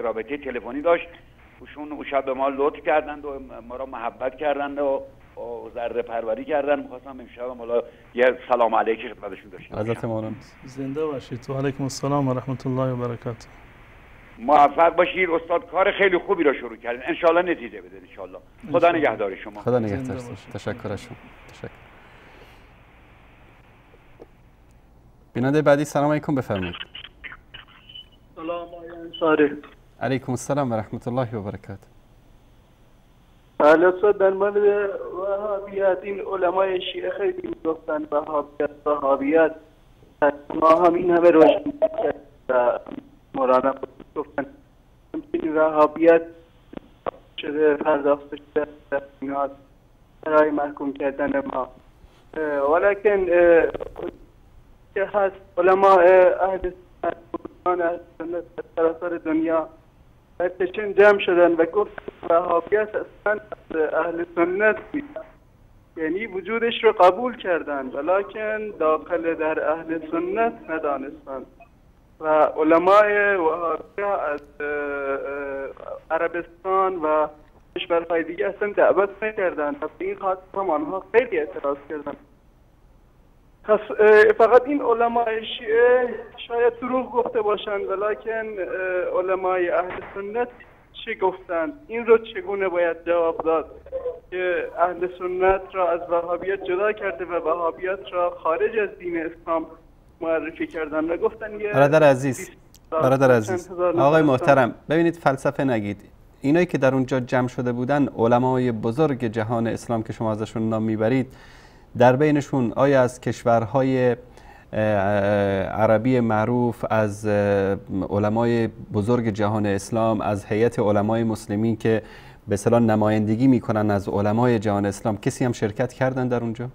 رابطه تلفنی داشت. ایشون اون شب به ما لطف کردند و ما را محبت کردند و ذره پروری کردن می‌خواستم امشب هم حالا یه سلام علیک خدمتشون داشته حضرت مولانا. زنده باشید. و علیکم السلام و رحمت الله و برکاته. موفق باشید. استاد کار خیلی خوبی را شروع کردین. انشالله نتیجه بده انشالله خدا نگهدار شما. خدا نگهدار. تشکر از شما. تشکر. بیننده بعدی سلام علیکم بفرمایید. الله يا انصاري. عليكم السلام ورحمة الله وبركاته. على صدى من وهابيات علماء الشيخين وقتاً وهابيات وهابيات ما همین همه روشن مولانا گفتن همچنین وهابیت شده پرداخته شده اینها برای محکوم کردن ما. ولكن آه، هست علماء آه، أهل در سراسر دنیا. چشم جمع شدن و گفت وهابیت اصلا از اهل سنت نیست یعنی وجودش رو قبول کردن ولیکن داخل در اهل سنت ندانستند و علمای وهابی از عربستان و کشورهای دیگه اصلا دعوت نکردن. و این خاطر هم آنها خیلی اعتراض کردن. پس فقط این علمای شیعه شاید دروغ گفته باشند ولیکن علمای اهل سنت چی گفتند؟ این رو چگونه باید جواب داد که اهل سنت را از وهابیت جدا کرده و وهابیت را خارج از دین اسلام معرفی کردن؟ و گفتن یه برادر عزیز برادر عزیز آقای. محترم ببینید فلسفه نگید. اینایی که در اونجا جمع شده بودن علمای بزرگ جهان اسلام که شما ازشون نام می‌برید در بینشون آیا از کشورهای عربی معروف از علمای بزرگ جهان اسلام از هیئت علمای مسلمین که به اصطلاح نمایندگی می‌کنن از علمای جهان اسلام کسی هم شرکت کردن در اونجا؟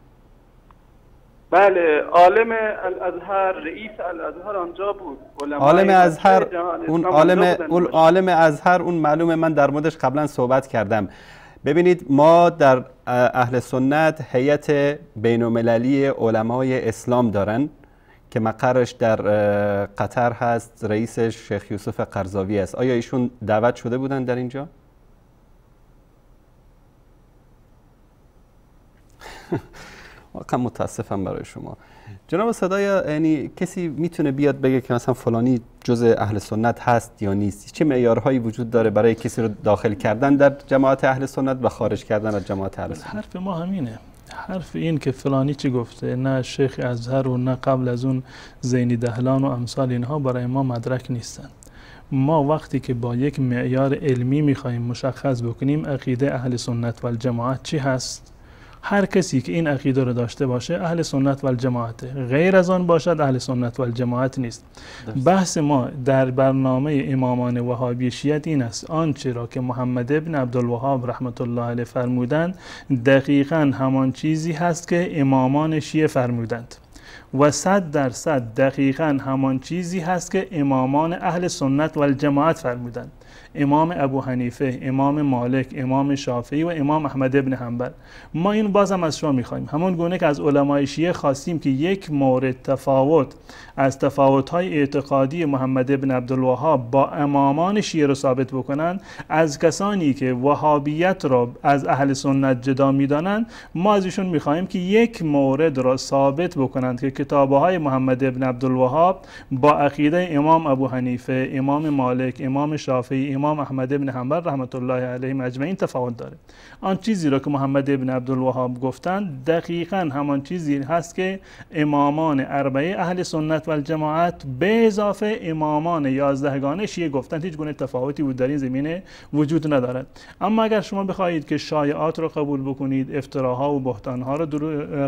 بله عالم الازهر رئیس الازهر آنجا بود. عالم ازهر اون عالم. اون عالم ازهر اون معلومه من در موردش قبلا صحبت کردم. ببینید ما در اهل سنت هیئت بین المللی علمای اسلام دارن که مقرش در قطر هست. رئیسش شیخ یوسف قرضاوی است. آیا ایشون دعوت شده بودن در اینجا؟ واقعا متاسفم برای شما. جناب صدای یعنی کسی می‌تونه بیاد بگه که مثلا فلانی جز اهل سنت هست یا نیست؟ چه معیارهایی وجود داره برای کسی رو داخل کردن در جماعت اهل سنت و خارج کردن از جماعت اهل سنت؟ حرف ما همینه. حرف این که فلانی چی گفته؟ نه شیخ ازهر و نه قبل از اون زینی دهلان و امثال اینها برای ما مدرک نیستند ما وقتی که با یک معیار علمی می‌خواهیم مشخص بکنیم عقیده اهل سنت و الجماعت چی هست؟ هر کسی که این عقیده رو داشته باشه اهل سنت و الجماعت غیر از آن باشد اهل سنت و الجماعت نیست بحث ما در برنامه امامان وهابی شیعت این است. آنچه را که محمد ابن عبدالوهاب رحمت الله علیه فرمودند دقیقا همان چیزی هست که امامان شیعه فرمودند. و صد درصد دقیقا همان چیزی هست که امامان اهل سنت و الجماعت فرمودند. امام ابو حنیفه امام مالک امام شافعی و امام احمد ابن حنبل. ما این بازم از شما می‌خوایم همون گونه که از علمای شیعه خواستیم که یک مورد تفاوت از تفاوت‌های اعتقادی محمد ابن عبدالوهاب با امامان شیعه رو ثابت بکنند از کسانی که وهابیت را از اهل سنت جدا می‌دانند ما از ایشون می‌خواهیم که یک مورد را ثابت بکنند که کتابه های محمد ابن عبدالوهاب با عقیده امام ابو حنیفه امام مالک امام شافعی امام احمد ابن حنبل رحمت الله علیه اجمعین تفاوت داره. آن چیزی را که محمد ابن عبدالوهاب گفتند دقیقا همان چیزی هست که امامان اربعه اهل سنت و الجماعت به اضافه امامان یازدهگانه شیعه گفتند. هیچ گونه تفاوتی بود در این زمینه وجود ندارد. اما اگر شما بخواهید که شایعات را قبول بکنید افتراها و بهتانها را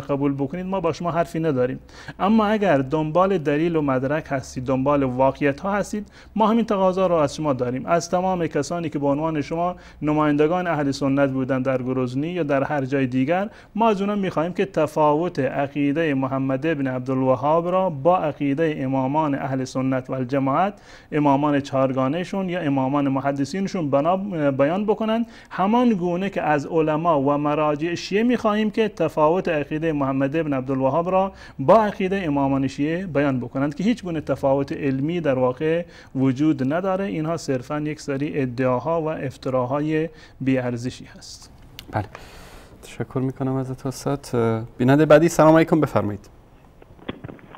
قبول بکنید ما با شما حرفی نداریم. اما اگر دنبال دلیل و مدرک هستید دنبال واقعیت ها هستید ما همین تقاضا را از شما داریم. از تمام کسانی که به عنوان شما نمایندگان اهل سنت بودن در گروزنی یا در هر جای دیگر ما از اونها می‌خواهیم که تفاوت عقیده محمد ابن عبدالوهاب را با عقیده امامان اهل سنت و الجماعت امامان چهارگانهشون یا امامان محدثینشون بیان بکنند همان گونه که از علما و مراجع شیعه می‌خواهیم که تفاوت عقیده محمد ابن عبدالوهاب را با عقیده امامان شیعه بیان بکنند که هیچ گونه تفاوت علمی در واقع وجود نداره. اینها صرفا یک سری ادعاها و افتراهای بیارزشی هست. بله. تشکر می‌کنم از استاد. بیننده بعدی سلام علیکم بفرمایید.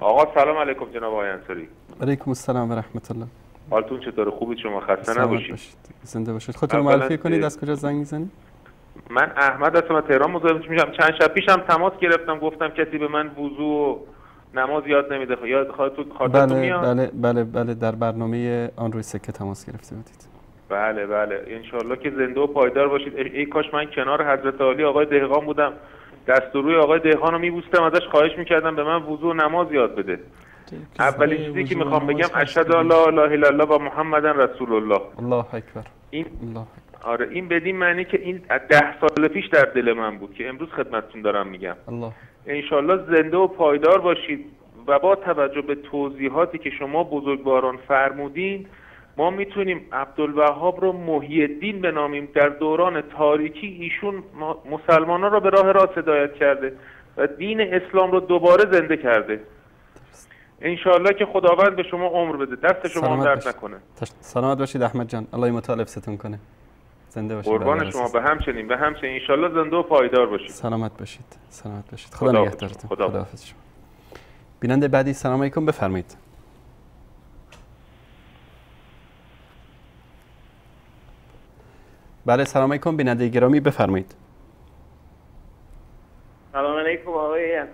آقا سلام علیکم جناب آقای انصاری. علیکم السلام و رحمت الله حالتون چطور خوبید شما؟ خسته نباشید. باشید. زنده باشید. خودتون معرفی کنید. از کجا زنگ می‌زنید؟ من احمد هستم از تهران مزاحمتون میشم. چند شب پیشم تماس گرفتم. گفتم کسی به من وضو و نماز یاد نمیده. یاد خاطر بله میاد؟ بله بله بله. در برنامه آن روی سکه تماس گرفته بودید. بله بله. انشالله که زنده و پایدار باشید. ای کاش من کنار حضرت علی آقای دهقان بودم. دست روی آقای دهقان رو میبوستم ازش خواهش می‌کردم به من وضو و نماز یاد بده. اولین چیزی که می‌خوام بگم اشهد لا اله الا الله و محمد رسول الله. الله اکبر. این الله آره این بدین معنی که این ده سال پیش در دل من بود که امروز خدمتتون دارم میگم. الله. انشالله زنده و پایدار باشید و با توجه به توضیحاتی که شما بزرگواران فرمودین ما می‌تونیم عبدالوهاب رو محی الدین بنامیم در دوران تاریکی ایشون مسلمانان را به راه راست هدایت کرده و دین اسلام رو دوباره زنده کرده. انشالله که خداوند به شما عمر بده. دست شما هم درد نکنه. سلامت باشید احمد جان. الله مطالب ستون کنه. زنده باشید قربان شما. به همچنین به همچنین. انشالله زنده و پایدار باشید. سلامت باشید. سلامت باشید. خدا, خدا نگهدارتون. خدا, خدا شما. بیننده بعدی سلام علیکم. بفرمایید. بله سلام علیکم. بیننده گرامی بفرمایید. سلام علیکم آقای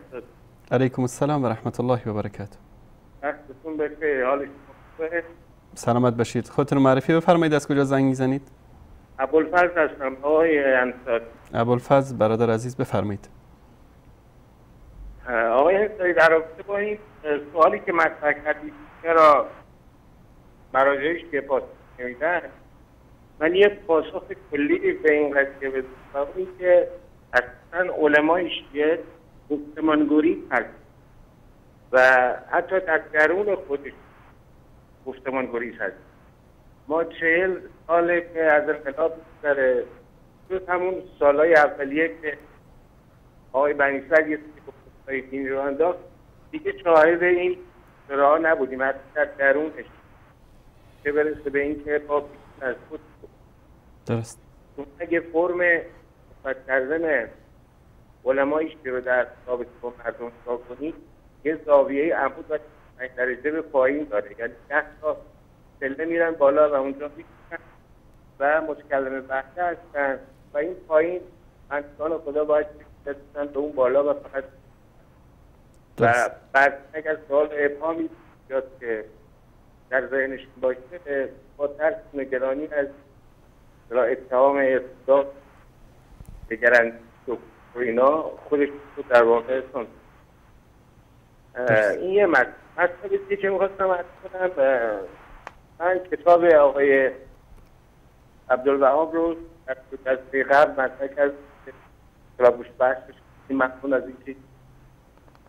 علیکم السلام و رحمت الله و برکاته. وقتتون بخیر. حالش سلامت باشید. خودتون معرفی بفرمایید. از کجا زنگ می‌زنید؟ ابوالفضل هستم آقای انصار ابوالفضل برادر عزیز بفرمایید. آقای انصاری در رابطه با این سوالی که مطرح کردید چرا مراجعش که پاسخ نمیدن؟ من یه پاسخ کلی به این قضیه بدم. این که اصلا علمای شیعه گفتمانگوری هست. و حتی در درون خودش گفتمانگوری هست. ما چهل ساله که از انقلاب داره تو همون سالهای اولیه که آقای بنیسر یه سری دینی رو انداخت دیگه شاهد این راه نبودیم. حتی در درونش. چه برسه به این که با از خود درست. اگه فرم صحبت کردن علمایش که رو در رابطه با مردم نگاه کنید یه زاویه عمود و درجه به پایین داره. یعنی ده تا سله میرن بالا و اونجا می‌کنن و متکلم بحثه هستن و این پایین انسان خدا باید برسن به اون بالا و فقط و بعد اگر سوال ابهامی بیاد که در ذهنشون باشه با ترس نگرانی از را اتهام اصداد بگرن و اینا خودش تو در واقع سن این یه مطلب مطلب که می‌خواستم عرض کنم من کتاب آقای عبدالوهاب رو در دسته قبل مطرح کرد و بوش بحثش این مفهوم از اینکه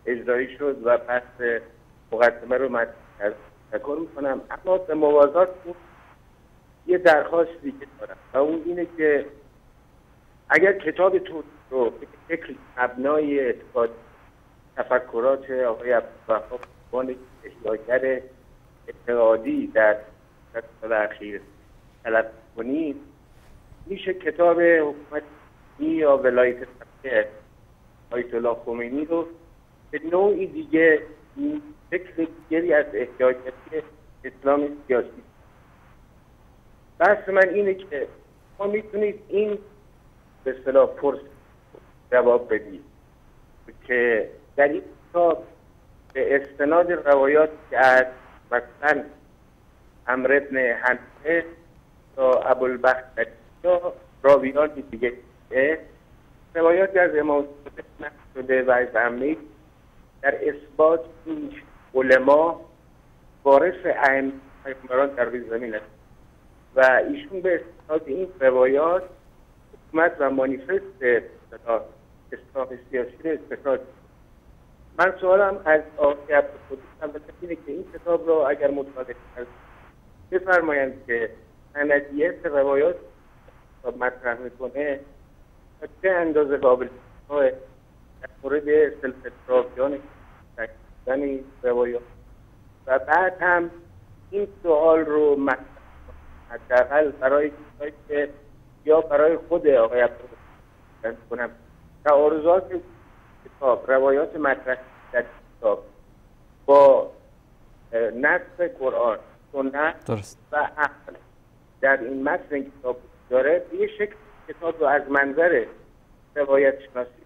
اجرایی شد و پس مقدمه رو مطرح کرد تکر می‌کنم. اما به موازات یه درخواستی که دارم. و اون اینه که اگر کتاب تو رو فکر ابنای اعتقاد تفکرات آقای عبدالوهاب عنوان احیاگر اعتقادی در سال اخیر طلب کنید میشه کتاب حکومتی یا ولایت آیت الله خمینی رو به نوعی دیگه فکر دیگری از احتیاجاتی اسلام سیاسی بحث من اینه که ما می‌تونید این به اصطلاح پرس جواب بدید که در این کتاب به استناد روایات که از مثلا امر ابن حنفه یا ابوالبختری یا راویان دیگه روایاتی از امام صادق شده و از عمه در اثبات این علما وارث ائمه پیغمبران در روی زمین است. و ایشون به استناد این روایات حکومت و مانیفست اصلاح سیاسی رو استخراج من سوالم از آقای عبدالقدوس البته اینه که این کتاب رو اگر مطالعه کرد بفرمایند که سندیت روایات مطرح می‌کنه چه اندازه قابل در مورد سلسله راویان این روایات و بعد هم این سوال رو مطرح. حداقل برای کسایی که یا برای خود آقای عبدالقدوس کنم تعارضات کتاب روایات مطرح در کتاب با اه، نص قرآن سنت درست. و عقل در این متن کتاب داره. به یه شکل کتاب رو از منظر روایت شناسی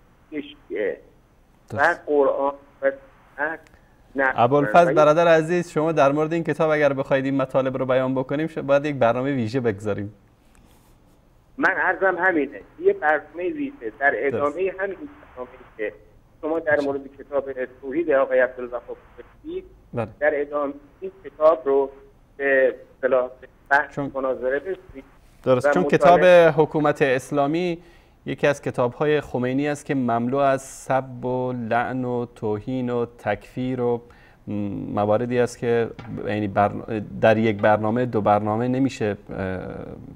و قرآن و سنت نقل ابوالفضل. برادر عزیز شما در مورد این کتاب اگر بخواید این مطالب رو بیان بکنیم باید یک برنامه ویژه بگذاریم. من عرضم همینه. یه برنامه ویژه در ادامه همین برنامه که شما در مورد کتاب توحید آقای عبدالوهاب گفتید بله. در ادامه این کتاب رو به بحث چون- مناظره درست. چون کتاب حکومت اسلامی یکی از کتاب های خمینی است که مملو از سب و لعن و توهین و تکفیر و مواردی است که یعنی در یک برنامه دو برنامه نمیشه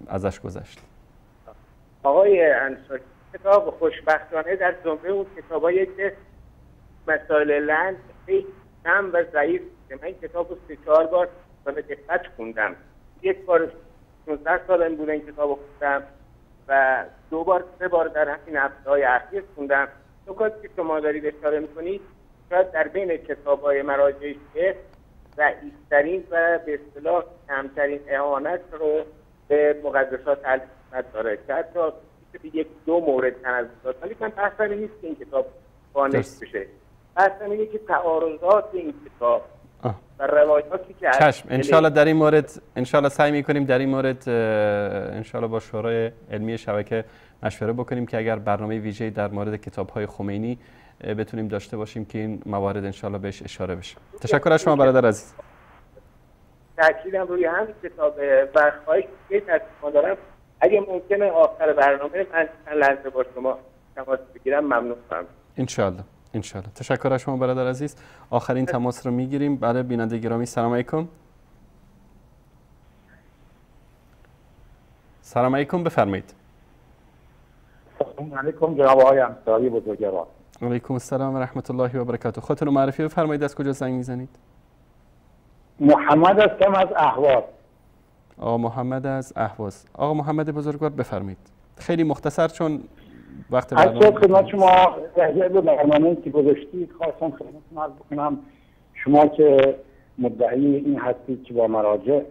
ازش گذشت. آقای انصاری کتاب خوشبختانه در زمره اون کتابایی که مسائل لند خیلی کم و ضعیف که من این کتاب رو سه چهار بار به دقت خوندم. یک بار 16 سالم بود این کتاب رو خوندم. و دو بار سه بار در همین هفته های اخیر خوندم. نکاتی که شما دارید اشاره می‌کنید شاید در بین کتاب های مراجع شیعه ضعیفترین و به اصطلاح کمترین اعانت رو به مقدسات السنت داره. که حتی یک دو مورد داد ولی من بحثم این نیست که این کتاب درست. بشه. بحثم اینه که تعارضات این کتاب آه. و روایاتی که چشم. انشالله در این مورد انشالله سعی می‌کنیم در این مورد انشالله با شورای علمی شبکه مشوره بکنیم که اگر برنامه ویژه‌ای در مورد کتاب های خمینی بتونیم داشته باشیم که این موارد انشالله بهش اشاره بشه. تشکر از شما برادر عزیز. تاکیدم روی همین کتاب و خواهش که تصمیم دارم اگه ممکنه آخر برنامه من چند لحظه با شما تماس بگیرم ممنون خواهم انشالله انشالله تشکر از شما برادر عزیز. آخرین تماس رو می‌گیریم. برای بیننده گرامی سلام علیکم. سلام علیکم بفرمایید. سلام علیکم جناب آقای انصاری بزرگوار. علیکم السلام و رحمت الله و برکاته. خودتون رو معرفی بفرمایید از کجا زنگ می‌زنید؟ محمد هستم از اهواز. آقا محمد از اهواز. آقا محمد بزرگوار بفرمایید. خیلی مختصر چون وقت برنامه خدمت شما به برنامه که گذاشتید خواستم خدمتتون عرض بکنم. شما که مدعی این هستید که با مراجع